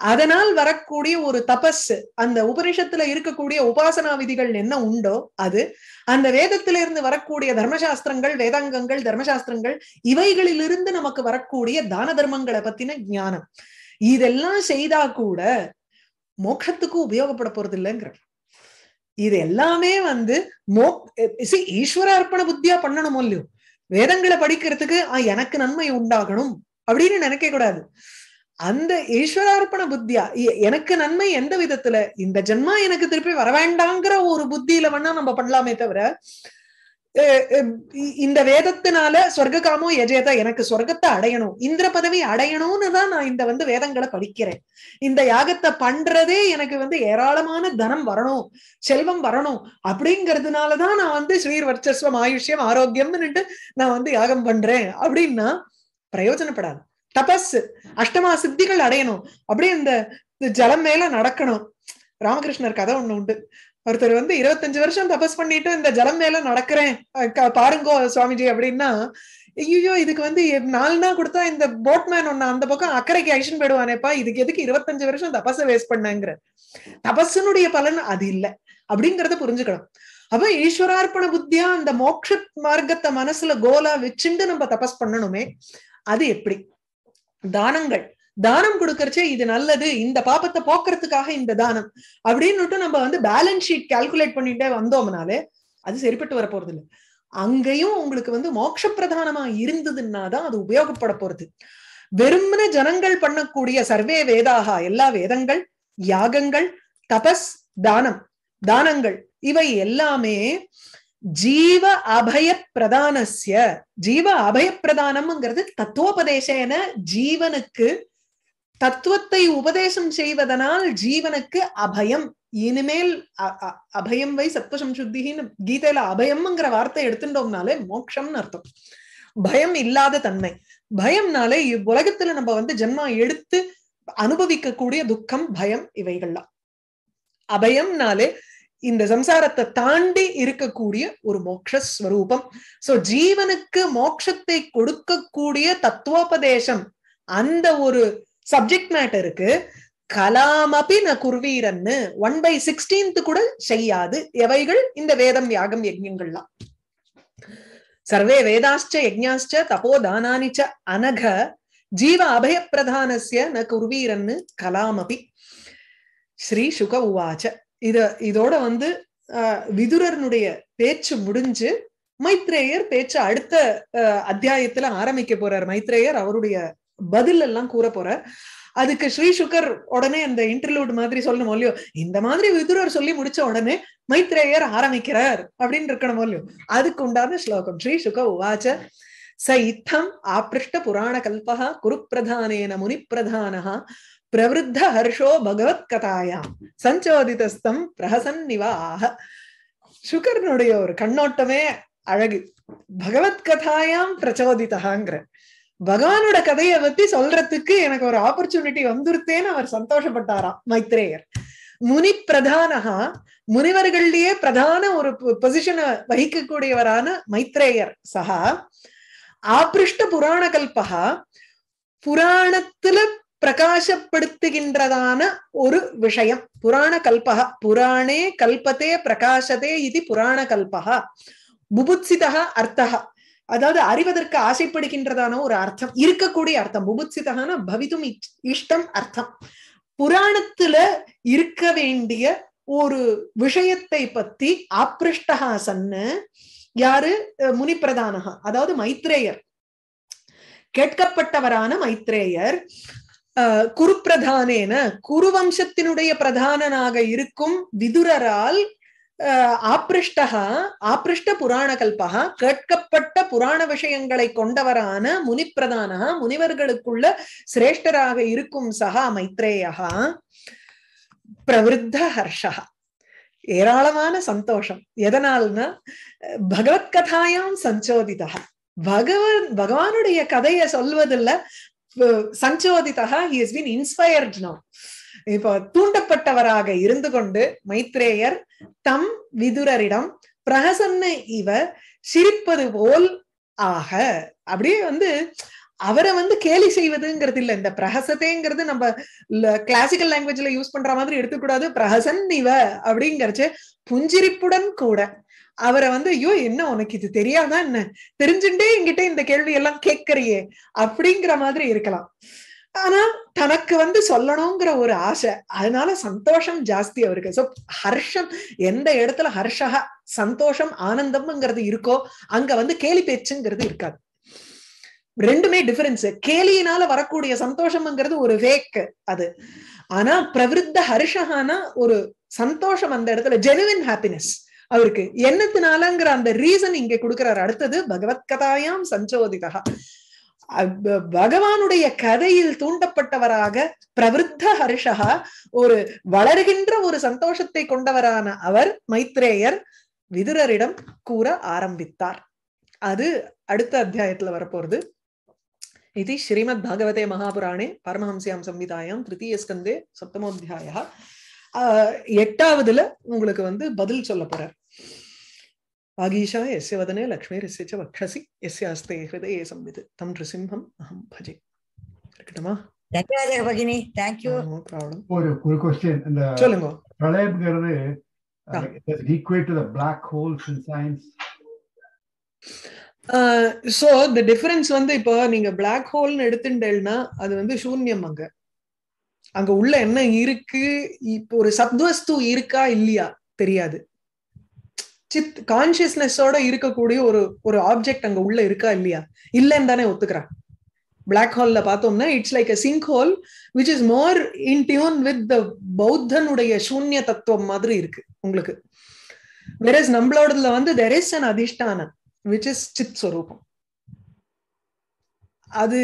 அதனால் வரக்கூடிய ஒரு தபஸ் அந்த உபனிஷத்துல இருக்கக்கூடிய உபாசனா விதிகள் என்ன உண்டோ அது அந்த வேதத்திலிருந்து வரக்கூடிய தர்மசாஸ்திரங்கள் வேதாங்கங்கள் தர்மசாஸ்திரங்கள் இவைகளிலிருந்து நமக்கு வரக்கூடிய தான தர்மங்களை பத்தின ஞானம். இதெல்லாம் செய்தா கூட மோட்சத்துக்கு உபயோகப்பட போறது இல்லைங்கிற இது எல்லாமே வந்து மோ ஈஸ்வர அர்ப்பண புத்தியா பண்ணணும் இல்லையோ? வேதங்களை படிக்கிறதுக்கு எனக்கு நன்மை உண்டாகணும் அப்படின்னு நினைக்க கூடாது. அந்த ஈஸ்வரார்ப்பண புத்தியா எனக்கு நன்மை எந்த விதத்துல? இந்த ஜென்மா எனக்கு திருப்பி வர வேண்டாங்கிற ஒரு புத்தியில வேணா நம்ம பண்ணலாமே தவிர இந்த வேதத்தினால சொர்க்க காமோ எஜேதா எனக்கு சொர்க்கத்தை அடையணும். இந்திர பதவி அடையணும்னு தான் நான் இந்த வந்து வேதங்களை படிக்கிறேன். இந்த யாகத்தை பண்றதே எனக்கு வந்து ஏராளமான தனம் வரணும் செல்வம் வரணும் அப்படிங்கிறதுனாலதான் நான் வந்து ஸ்ரீர் வர்ச்சஸ்வம் ஆயுஷ்யம் ஆரோக்கியம்னுட்டு நான் வந்து யாகம் பண்றேன். அப்படின்னா பிரயோஜனப்படாது. தபஸ் அஷ்டமா சித்திகள் அடையணும். அப்படியே இந்த ஜலம் மேல நடக்கணும். ராமகிருஷ்ணர் கதை ஒண்ணு உண்டு. ஒருத்தர் வந்து இருபத்தஞ்சு வருஷம் தபஸ் பண்ணிட்டு இந்த ஜலம் மேல நடக்கிறேன். பாருங்கோ சுவாமிஜி அப்படின்னா ஐயோ இதுக்கு வந்து நாலு நாள் கொடுத்தா இந்த போட்மேன் ஒண்ணு அந்த பக்கம் அக்கறைக்கு ஐஷன் போயிடுவானேப்பா இதுக்கு எதுக்கு இருபத்தஞ்சு வருஷம் தபஸ வேஸ்ட் பண்ணங்கிற தபஸனுடைய பலன் அது இல்லை அப்படிங்கறத புரிஞ்சுக்கணும். அப்ப ஈஸ்வரார்ப்பண புத்தியா அந்த மோட்ச மார்க்கத்தை மனசுல கோலா வச்சுண்டு நம்ம தபஸ் பண்ணணுமே அது எப்படி? தானங்கள். தானம் கொடுக்கறச்சே இது நல்லது இந்த பாப்பத்தை போக்குறதுக்காக இந்த தானம் அப்படின்னுட்டு நம்ம வந்து பேலன்ஸ் ஷீட் கால்குலேட் பண்ணிட்டே வந்தோம்னாலே அது சரிப்பட்டு வர போறது இல்லை அங்கேயும் உங்களுக்கு வந்து மோட்ச பிரதானமா இருந்ததுன்னா தான் அது உபயோகப்பட போறது. வெறுமன ஜனங்கள் பண்ணக்கூடிய சர்வே வேதாகா எல்லா வேதங்கள் யாகங்கள் தபஸ் தானம் தானங்கள் இவை எல்லாமே ஜீவ அபய பிரதானசிய ஜீவ அபய பிரதானம்ங்கிறது தத்துவோபதேசேன ஜீவனுக்கு தத்துவத்தை உபதேசம் செய்வதனால் ஜீவனுக்கு அபயம். இனிமேல் அபயம் வை சத்வசம்சுத்தின்னு கீதையில அபயம்ங்கிற வார்த்தை எடுத்துட்டோம்னாலே மோட்சம்னு அர்த்தம். பயம் இல்லாத தன்மை. பயம்னாலே இவ்வுலகத்துல நம்ம வந்து ஜென்மா எடுத்து அனுபவிக்கக்கூடிய துக்கம் பயம் இவைகள்லாம். அபயம்னாலே இந்த சம்சாரத்தை தாண்டி இருக்கக்கூடிய ஒரு மோக்ஷஸ்வரூபம். சோ ஜீவனுக்கு மோட்சத்தை கொடுக்கக்கூடிய தத்துவோபதேசம் அந்த ஒரு சப்ஜெக்ட் மேட்டருக்கு கலாமபி ந குர்வீரன்னு ஒன் பை சிக்ஸ்டீன்த் கூட செய்யாது. எவைகள்? இந்த வேதம் யாகம் யஜ்யங்கள்லாம். சர்வே வேதாச்ச யஜ்யாச்ச தபோ தானானிச்ச ச அனக ஜீவ அபய பிரதானசிய ந குர்வீரன்னு கலாமபி. ஸ்ரீ சுக உவாச்ச. இத இதோட வந்து விதுரனுடைய பேச்சு முடிஞ்சு மைத்ரேயர் பேச்சு அடுத்த அத்தியாயத்துல ஆரம்பிக்க போறார். மைத்ரேயர் அவருடைய பதில் எல்லாம் கூற போறார் அதுக்கு ஸ்ரீ சுகர் உடனே அந்த இன்டர்லூட் மாதிரி சொல்லணும் இல்லையோ? இந்த மாதிரி விதுரர் சொல்லி முடிச்ச உடனே மைத்ரேயர் ஆரம்பிக்கிறார் அப்படின்னு இருக்கணும் இல்லையோ? அதுக்கு உண்டான ஸ்லோகம். ஸ்ரீ சுக உவாச்ச ச இத்தம் ஆப்ருஷ்ட புராண கல்பா குரு பிரதானேன முனி பிரவருத்த ஹர்ஷோ பகவத் கதாயாம் சஞ்சோதிதஸ்தம் பிரஹசன் நிவாக சுகர்னுடைய ஒரு கண்ணோட்டமே அழகு. பகவத் கதாயாம் பிரச்சோதிதகாங்கிற பகவானோட கதையை பத்தி சொல்றதுக்கு எனக்கு ஒரு ஆப்பர்ச்சுனிட்டி வந்துருத்தேன்னு அவர் சந்தோஷப்பட்டாராம் மைத்ரேயர். முனி பிரதானகா முனிவர்கள்லயே பிரதான ஒரு பொசிஷனை வகிக்கக்கூடியவரான மைத்ரேயர் சகா ஆபிருஷ்ட புராண கல்பகா புராணத்துல பிரகாசப்படுத்துகின்றதான ஒரு விஷயம். புராண கல்பகா புராணே கல்பத்தே பிரகாசதே இது புராண கல்பகா புபுத்சிதா அர்த்தகா அதாவது அறிவதற்கு ஆசைப்படுகின்றதான ஒரு அர்த்தம் இருக்கக்கூடிய அர்த்தம். புபுத்சிதகான பவிதும் இஷ்டம் அர்த்தம். புராணத்துல இருக்க வேண்டிய ஒரு விஷயத்தை பத்தி ஆப்ருஷ்டகா சன்னு யாரு? முனிப்பிரதானகா அதாவது மைத்ரேயர். கேட்கப்பட்டவரான மைத்ரேயர் குருப்பிரதானேன குருவம்சத்தினுடைய பிரதானனாக இருக்கும் விதுரரால் ஆப்ரிஷ்டகா ஆப்ரிஷ்ட புராண கல்பா கேட்கப்பட்ட புராண விஷயங்களை கொண்டவரான முனிப்பிரதானா முனிவர்களுக்குள்ள சிரேஷ்டராக இருக்கும் சகா மைத்ரேயா பிரவருத்த ஹர்ஷா ஏராளமான சந்தோஷம். எதனால்னா பகவத் கதாயாம் சஞ்சோதிதா பகவன் பகவானுடைய கதையை சொல்வதில்ல சஞ்சோதிதா he is been inspired no இப்போ தூண்டப்பட்டவராக இருந்து கொண்டு மைத்ரேயர் தம் விதுரரிடம் பிரகசன்ன இவ சிரிப்பது போல் ஆக. அப்படியே வந்து அவரை வந்து கேலி செய்வதுங்கிறது இல்ல. இந்த பிரகசத்தைங்கிறது நம்ம கிளாசிக்கல் லாங்குவேஜ்ல யூஸ் பண்ற மாதிரி எடுத்துக்கூடாது. பிரகசன் இவ அப்படிங்கறச்சு புஞ்சிரிப்புடன் கூட அவரை வந்து ஐயோ என்ன உனக்கு இது தெரியாதா என்ன? தெரிஞ்சுட்டே என்கிட்ட இந்த கேள்வி எல்லாம் கேட்கறியே அப்படிங்கிற மாதிரி இருக்கலாம். ஆனா தனக்கு வந்து சொல்லணுங்கிற ஒரு ஆசை. அதனால சந்தோஷம் ஜாஸ்தி அவருக்கு. சோ ஹர்ஷம் எந்த இடத்துல ஹர்ஷகா சந்தோஷம் ஆனந்தம்ங்கிறது இருக்கோ அங்க வந்து கேலி பேச்சுங்கிறது இருக்காது. ரெண்டுமே டிஃபரன்ஸ் கேலியினால வரக்கூடிய சந்தோஷம்ங்கிறது ஒரு வேக் அது. ஆனா பிரவிருத்த ஹர்ஷகானா ஒரு சந்தோஷம் அந்த இடத்துல ஜெனுவின் ஹாப்பினஸ் அவருக்கு. என்னத்தினாலங்கிற அந்த ரீசன் இங்க கொடுக்கிறார். அடுத்தது பகவத் கதாயாம் சஞ்சோதிதா. பகவானுடைய கதையில் தூண்டப்பட்டவராக பிரவருத்த ஹர்ஷகா ஒரு வளர்கின்ற ஒரு சந்தோஷத்தை கொண்டவரான அவர் மைத்ரேயர் விதுரரிடம் கூற ஆரம்பித்தார். அது அடுத்த அத்தியாயத்துல வரப்போறது. இது ஸ்ரீமத் பாகவதே மகாபுராணே பரமஹம்சியாம் சம்விதாயாம் திருத்தீய ஸ்கந்தே சப்தமோத்தியாய. எட்டாவதுல உங்களுக்கு வந்து பதில் சொல்ல போறார். आगीशा எஸ் वदने लक्ष्मीर्यस्य च वक्षसि எஸ் हस्ते हृदये संवित् तं नृसिंहम् अहं भजे। இருக்கட்டுமா பகினி தேங்க் யூ நோ ப்ராப்ளம் ஒரு ஒரு क्वेश्चन அந்த சொல்லுங்க பிரளயம்ங்கிறது equated to the black holes in science? So the difference வந்து இப்போ நீங்க பிளாக் ஹோல்னு எடுத்துட்டேன்னா அது வந்து சூன்யம் அங்க. அங்க உள்ள என்ன இருக்கு? இப்போ ஒரு சத்வஸ்து இருக்கா இல்லையா? தெரியாது. சித் கான்சியஸ்னஸோட இருக்கக்கூடிய ஒரு ஒரு ஆப்ஜெக்ட் அங்க உள்ள இருக்கா இல்லையா? இல்லைன்னு தானே ஒத்துக்கிறான். பிளாக் ஹால்ல பார்த்தோம்னா it's like a sink hole which is more in tune with the பௌத்தனுடைய சூன்ய தத்துவம் மாதிரி இருக்கு உங்களுக்கு. வெரஸ் நம்மளோடதுல வந்து தெர் இஸ் அன் அதிஷ்டானம் விச் இஸ் சித் ஸ்வரூபம் அது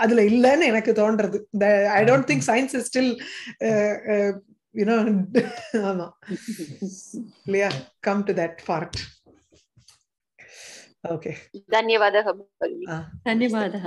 அதுல இல்லைன்னு எனக்கு தோன்றது. I don't think science is still you know leah come to that part. Okay. ಧನ್ಯವಾದः ಧನ್ಯವಾದः